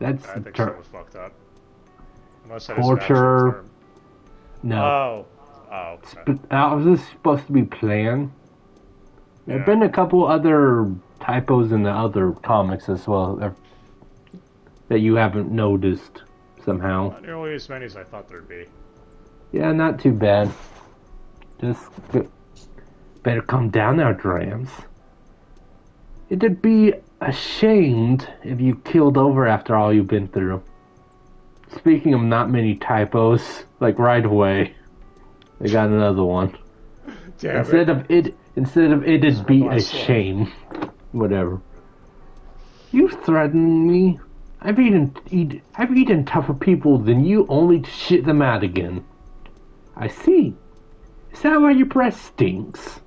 that's I think ter- was fucked up. Unless that Torture. no. Oh. Oh. Okay. But uh, was this supposed to be planned? There have Yeah. been a couple other typos in the other comics as well that- that you haven't noticed somehow. Not nearly as many as I thought there'd be. Yeah, not too bad. Just better calm down now, Drams. It'd be ashamed if you killed over after all you've been through. Speaking of not many typos, like right away, I got another one. Damn instead it. of it, instead of it'd be a last one. shame. Whatever. You threaten me. I've eaten, eat, I've eaten tougher people than you, only to shit them out again. I see. Is that why your breath stinks?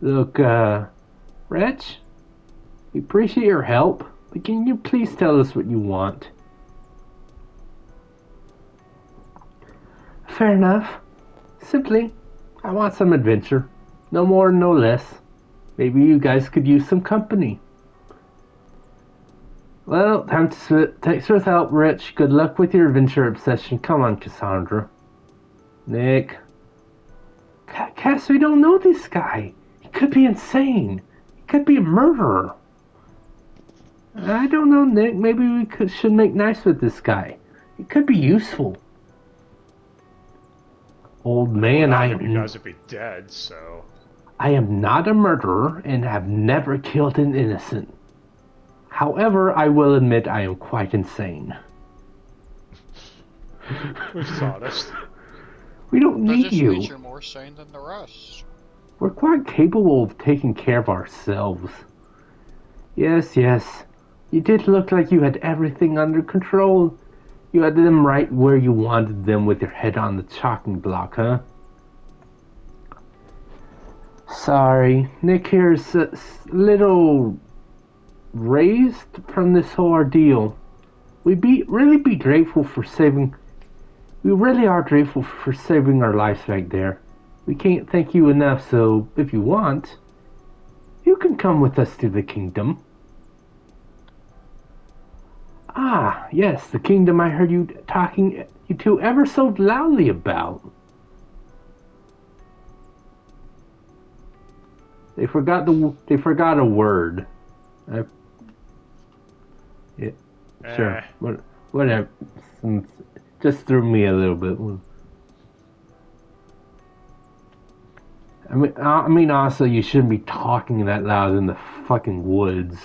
Look, uh, Wretch, we appreciate your help, but can you please tell us what you want? Fair enough. Simply, I want some adventure. No more, no less. Maybe you guys could use some company. Well, time to swi- thanks for the help, Wretch. Good luck with your adventure obsession. Come on, Cassandra. Nick. Ca- Cass, we don't know this guy. He could be insane. He could be a murderer. I don't know, Nick. Maybe we could, should make nice with this guy. He could be useful. Old man, I Half of you am guys would be dead, so. I am not a murderer and have never killed an innocent. However, I will admit I am quite insane. Which is honest. We don't That need just you. means you're more sane than the rest. We're quite capable of taking care of ourselves. Yes, yes. You did look like you had everything under control. You had them right where you wanted them with your head on the chopping block, huh? Sorry, Nick here's a little raised from this whole ordeal. We be really be grateful for saving. We really are grateful for saving our lives back there. We can't thank you enough, so if you want, you can come with us to the kingdom. Ah, yes, the kingdom I heard you talking you two ever so loudly about. They forgot the they forgot a word. I, yeah, sure. Eh, What, whatever. Just threw me a little bit. I mean, I mean, also, you shouldn't be talking that loud in the fucking woods.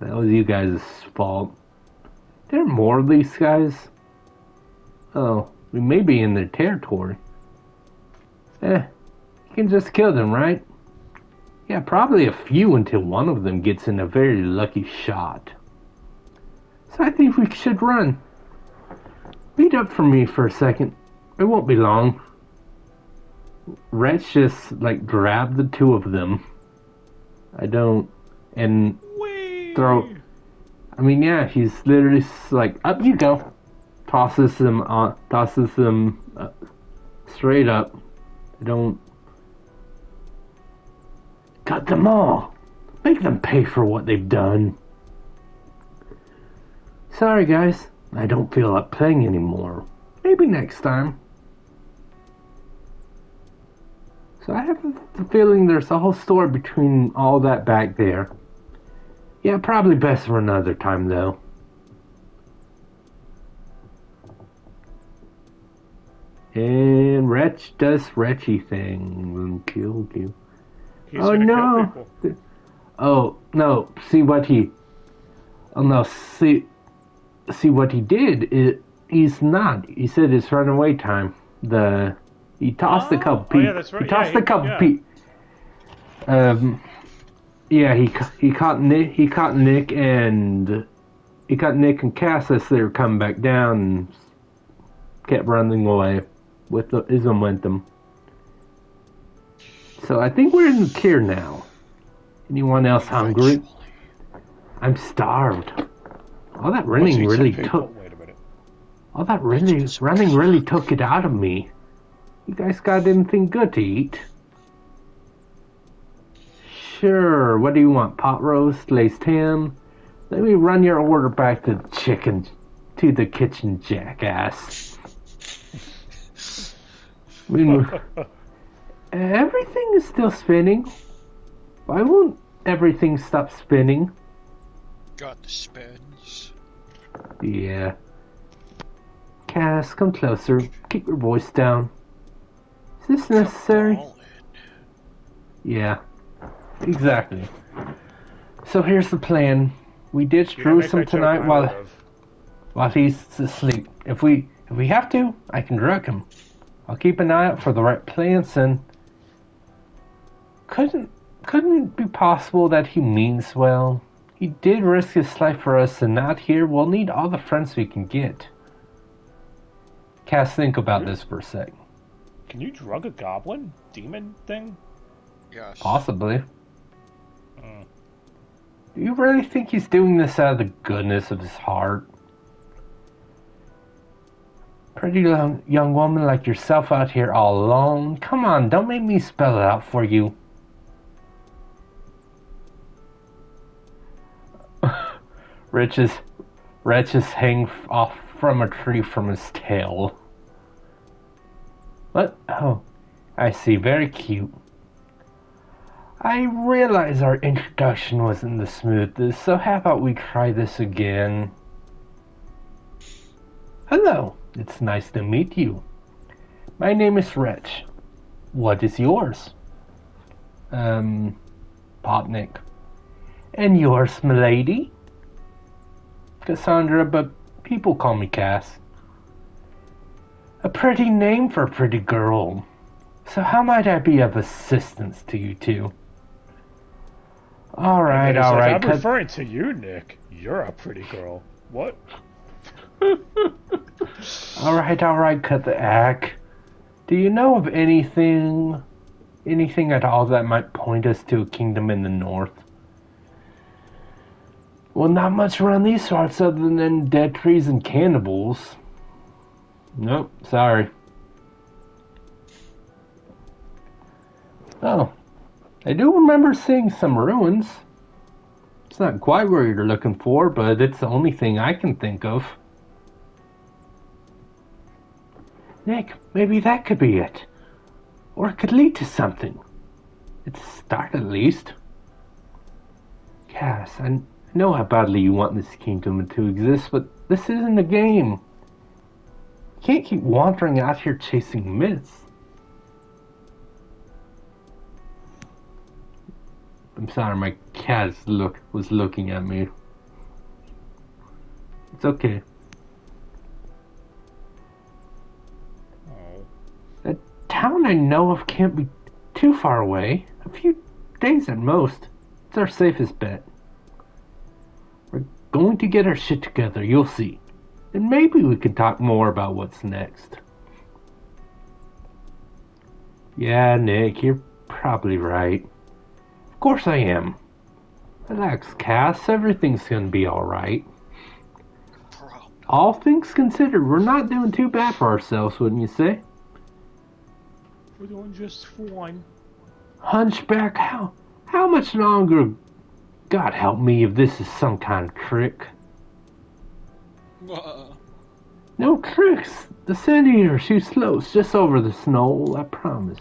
That was you guys' fault. There are more of these guys? Oh, We may be in their territory. Eh, you can just kill them, right? Yeah, probably a few until one of them gets in a very lucky shot. So I think we should run. Beat up for me for a second. It won't be long. Wretch just like grab the two of them. I don't and Whee! Throw- I mean yeah, he's literally like up you go. Tosses them on tosses them uh, straight up. I don't cut them all. Make them pay for what they've done. Sorry guys, I don't feel like playing anymore. Maybe next time. So I have the feeling there's a whole story between all that back there. Yeah, probably best for another time though. And Wretch does Wretchy thing. Kill, kill. He's oh gonna no! kill people. Oh no! See what he? Oh no! See, see what he did? It, he's not. He said it's runaway time. The he tossed a Oh, couple oh, yeah, that's right. He tossed Yeah, a he- couple yeah. people. Um. Yeah, he he caught Nick. He caught Nick and he caught Nick and Cass as they were coming back down and kept running away with the, his momentum. So I think we're in here now. Anyone else hungry? I'm starved. All that running really took. Wait a minute. All that really running really took it out of me. You guys got anything good to eat? Sure. What do you want? Pot roast, laced ham. Let me run your order back to the chicken, to the kitchen, jackass. I mean, everything is still spinning. Why won't everything stop spinning? Got the spins. Yeah. Cass, come closer. Keep your voice down. Is this necessary? Yeah. Exactly. So here's the plan. We ditch You didn't make Jerusalem that joke tonight while would've. while he's asleep. If we if we have to, I can drug him. I'll keep an eye out for the right plants and couldn't couldn't it be possible that he means well? He did risk his life for us and not here we'll need all the friends we can get. Cass, think about this for a sec. Can you drug a goblin demon thing? Yes. Possibly. Mm. Do you really think he's doing this out of the goodness of his heart? Pretty young, young woman like yourself out here all alone. Come on, don't make me spell it out for you. Riches, Riches hang off from a tree from his tail. What? Oh, I see. Very cute. I realize our introduction wasn't the smoothest, so how about we try this again? Hello, it's nice to meet you. My name is Wretch. What is yours? Um, Popnik. And yours, milady? Cassandra, but people call me Cass. A pretty name for a pretty girl. So how might I be of assistance to you two? All right, all like. I'm referring to you, Nick. You're a pretty girl. What? All right, all right, cut the act. Do you know of anything, anything at all that might point us to a kingdom in the north? Well, not much around these parts other than dead trees and cannibals. Nope, sorry. Oh, I do remember seeing some ruins. It's not quite where you're looking for, but it's the only thing I can think of. Nick, maybe that could be it. Or it could lead to something. It's a start at least. Cass, I know how badly you want this kingdom to exist, but this isn't a game. You can't keep wandering out here chasing myths. I'm sorry, my cat look was looking at me. It's okay. Oh. The town I know of can't be too far away. A few days at most. It's our safest bet. Going to get our shit together, you'll see. And maybe we can talk more about what's next. Yeah, Nick, you're probably right. Of course I am. Relax, Cass. Everything's gonna be alright. All things considered, we're not doing too bad for ourselves, wouldn't you say? We're doing just fine. Hunchback, how how much longer? God help me if this is some kind of trick. No tricks. The Sin Eater shoots slows just over the snow, I promise.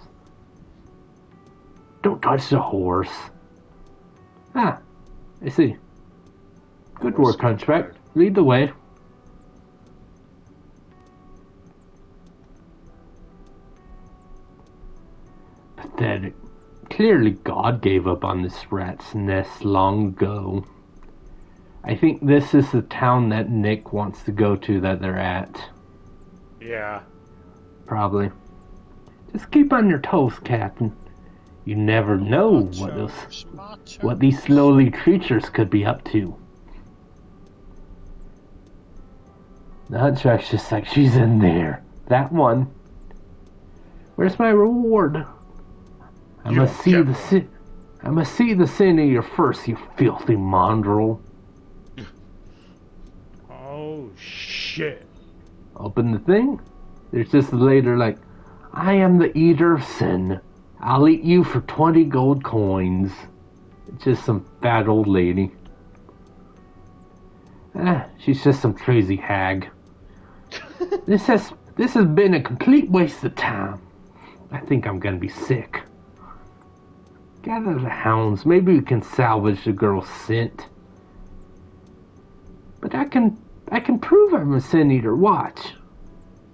Don't touch the horse. Ah, I see. Good Horse work, Hunchback. Lead the way. Pathetic. Clearly, God gave up on this rat's nest long ago. I think this is the town that Nick wants to go to that they're at. Yeah. Probably. Just keep on your toes, Captain. You never know what those what these slowly creatures could be up to. The hunchback's just like she's in there. That one. Where's my reward? I You must see the sin. I must see the sin in your first, you filthy mongrel. Oh shit. Open the thing. There's this later like, I am the eater of sin. I'll eat you for twenty gold coins. It's just some fat old lady. Ah, she's just some crazy hag. this has this has been a complete waste of time. I think I'm gonna be sick. Gather the hounds. Maybe we can salvage the girl's scent. But I can I can prove I'm a sin eater. Watch.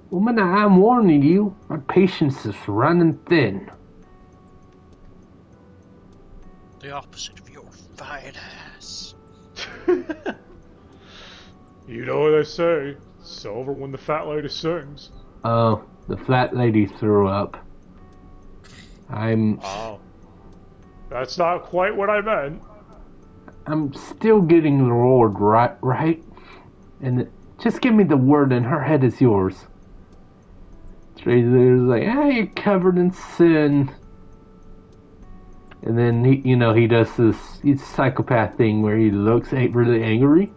Woman, I'm warning you, my patience is running thin. The opposite of your fine ass. You know what they say. It's over when the fat lady sings. Oh, the fat lady threw up. I'm Oh. That's not quite what I meant. I'm still getting the word right, right? And just give me the word, and her head is yours. Tracer's like, ah, you're covered in sin. And then he, you know, he does this psychopath thing where he looks really angry,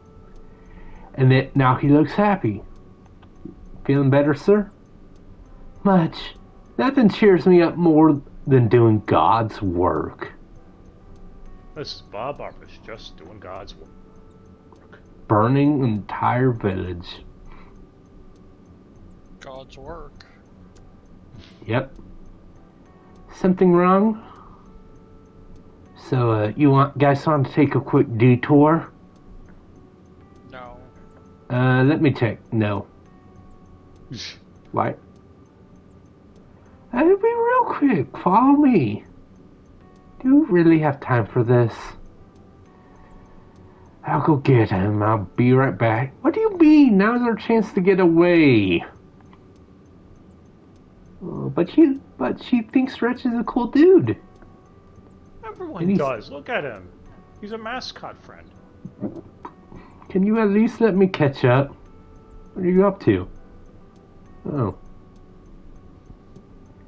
and then now he looks happy. Feeling better, sir? Much. Nothing cheers me up more than doing God's work. This is Bob Armish just doing God's work. Burning entire village. God's work. Yep. Something wrong? So, uh, you want guys want to take a quick detour? No. Uh, let me check. No. Why? It'll be real quick. Follow me. Do you really have time for this? I'll go get him. I'll be right back. What do you mean? Now's our chance to get away. Oh, but she, but she thinks Wretch is a cool dude. Everyone does. Look at him. He's a mascot friend. Can you at least let me catch up? What are you up to? Oh.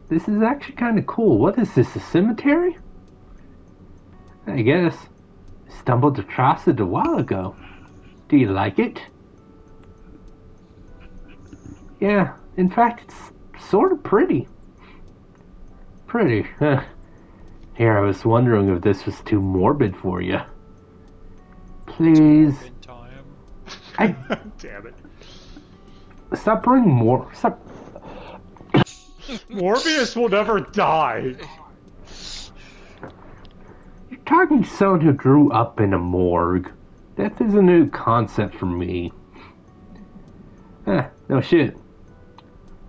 This is actually kind of cool. What is this, a cemetery? I guess. Stumbled across it a while ago. Do you like it? Yeah, in fact, it's sort of pretty. Pretty, huh? Here, I was wondering if this was too morbid for you. Please. Time. I Damn it. stop bringing more. Stop. Morbius will never die. To someone who grew up in a morgue. Death is a new concept for me. Ah, no shit.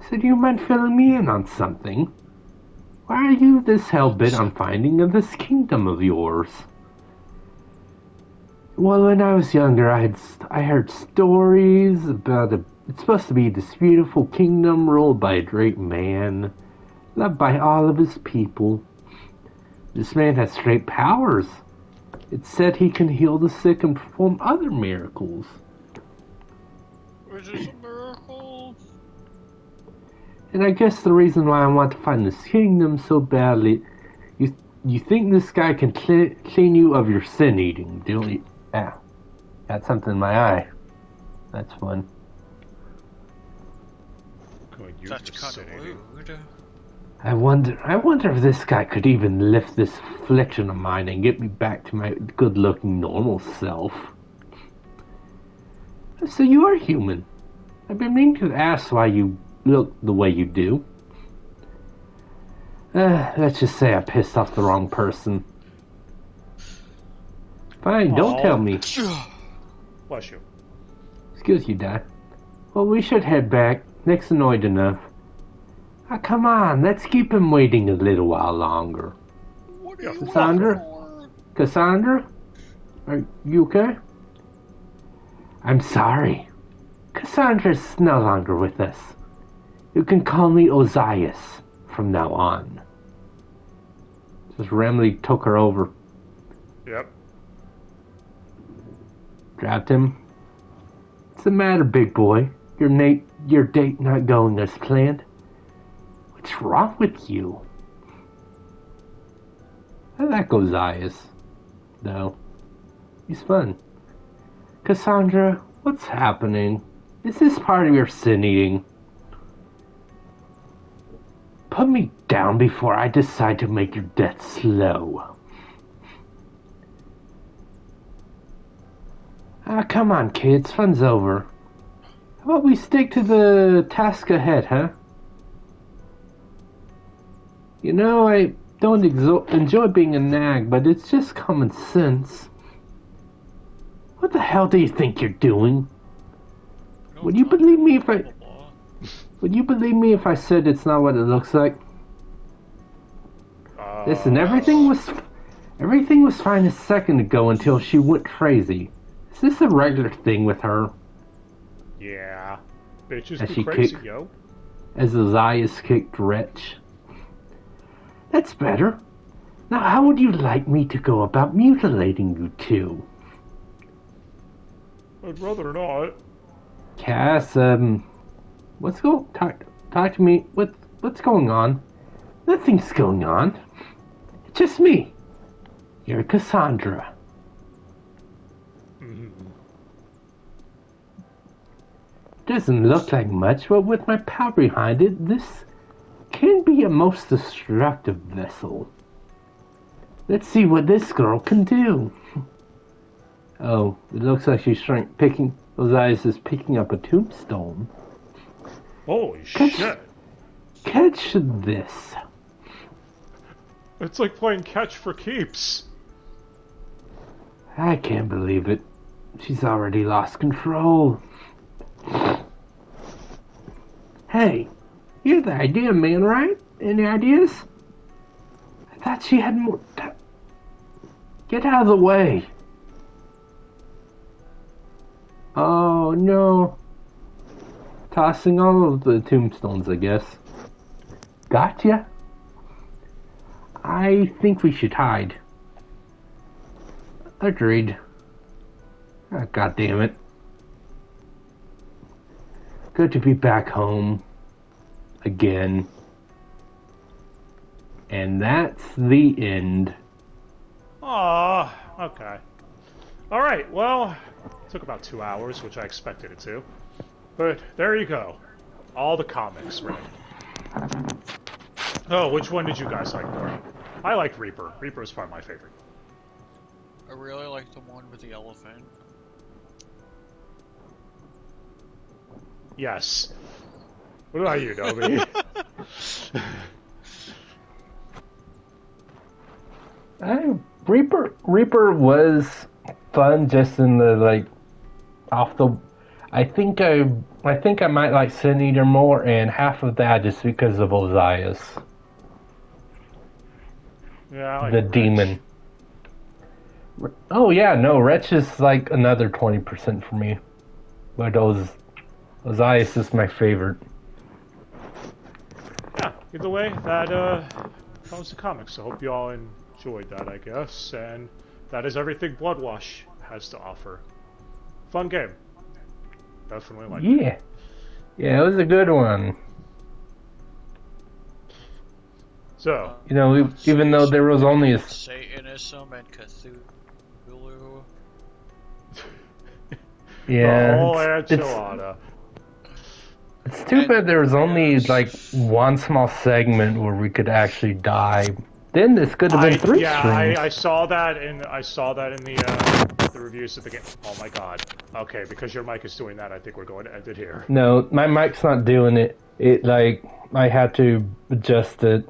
So do you mind filling me in on something? Why are you this hell bent on finding of this kingdom of yours? Well, when I was younger, I had I heard stories about a. It's supposed to be this beautiful kingdom ruled by a great man loved by all of his people. This man has great powers. It's said he can heal the sick and perform other miracles. Is this a miracle? And I guess the reason why I want to find this kingdom so badly, you you think this guy can cle clean you of your sin eating, do you? Ah, got something in my eye. That's fun. Go and That's kind of rude. I wonder, I wonder if this guy could even lift this affliction of mine and get me back to my good-looking normal self. So you are human. I've been meaning to ask why you look the way you do. Uh, let's just say I pissed off the wrong person. Fine, don't Aw. tell me. Bless you. Excuse you, Dad. Well, we should head back. Nick's annoyed enough. Ah, come on, let's keep him waiting a little while longer. What are you Cassandra? Cassandra? Are you okay? I'm sorry. Cassandra's no longer with us. You can call me Ozias from now on. Just Remley took her over, Yep. grabbed him. What's the matter, big boy? Your, your date not going as planned? What's wrong with you? I like Ozias, though. He's fun. Cassandra, what's happening? Is this part of your sin eating? Put me down before I decide to make your death slow. Ah, come on, kids. Fun's over. How about we stick to the task ahead, huh? You know, I don't exo- enjoy being a nag, but it's just common sense. What the hell do you think you're doing? Would you believe me if I would you believe me if I said it's not what it looks like? Uh, Listen, everything was everything was fine a second ago until she went crazy. Is this a regular thing with her? Yeah. Bitches be she crazy, kicked- yo. As Ozias kicked Wretch. That's better. Now, how would you like me to go about mutilating you two? I'd rather not. Cass, um, what's go talk talk to me? What what's going on? Nothing's going on. It's just me. You're Cassandra. Mhm. Doesn't look like much, but with my power behind it, this a most destructive vessel. Let's see what this girl can do. Oh, it looks like she's trying picking. Those eyes is picking up a tombstone. Holy Catch- shit. Catch this. It's like playing catch for keeps. I can't believe it. She's already lost control. Hey, you're the idea man, right? Any ideas? I thought she had more. Get out of the way. Oh no. Tossing all of the tombstones, I guess. Gotcha. I think we should hide. Agreed. Ah, God damn it. Good to be back home again. And that's the end. Ah, okay. Alright, well, took about two hours, which I expected it to. But there you go. All the comics read. Oh, which one did you guys like more? I like Reaper. Reaper is probably my favorite. I really like the one with the elephant. Yes. What about you, Dobby? I, Reaper Reaper was fun just in the like off the I think I I think I might like Sin Eater more and half of that just because of Ozias. yeah, like the Wretch. demon. Oh yeah, no, Wretch is like another twenty percent for me. But Oz Ozias is my favorite. Yeah, either way, that uh, that was the comics. I hope you all enjoyed that, I guess. And that is everything Bloodwash has to offer. Fun game. Definitely like it. Yeah. Yeah, it was a good one. So, You know, we, even though there was only a Satanism and Cthulhu. Yeah. the whole it's- it's- enchilada. It's too bad there was only like one small segment where we could actually die. Then this could have been I, three yeah. I, I saw that in I saw that in the uh, the reviews of the game. Oh my god. Okay, because your mic is doing that, I think we're going to end it here. No, my mic's not doing it. It like I had to adjust it.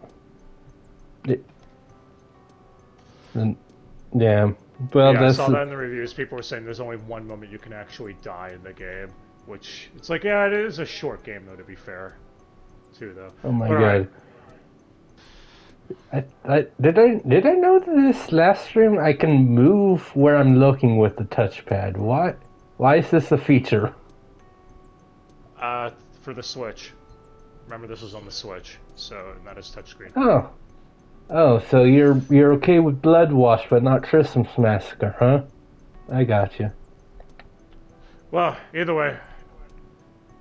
it and, yeah. Well, yeah, I saw that in the reviews. People were saying there's only one moment you can actually die in the game, which it's like yeah, it is a short game though. To be fair, too though. oh my god. right. I, I did I did I know that this last stream I can move where I'm looking with the touchpad? Why why is this a feature? Uh, for the Switch. Remember, this was on the Switch, so not as touchscreen. Oh. Oh, so you're you're okay with Blood Wash but not Tristram's Massacre, huh? I got you. Well, either way,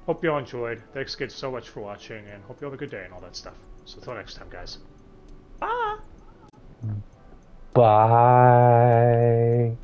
hope you all enjoyed. Thanks again so much for watching, and hope you have a good day and all that stuff. So until next time, guys. Bye. Bye.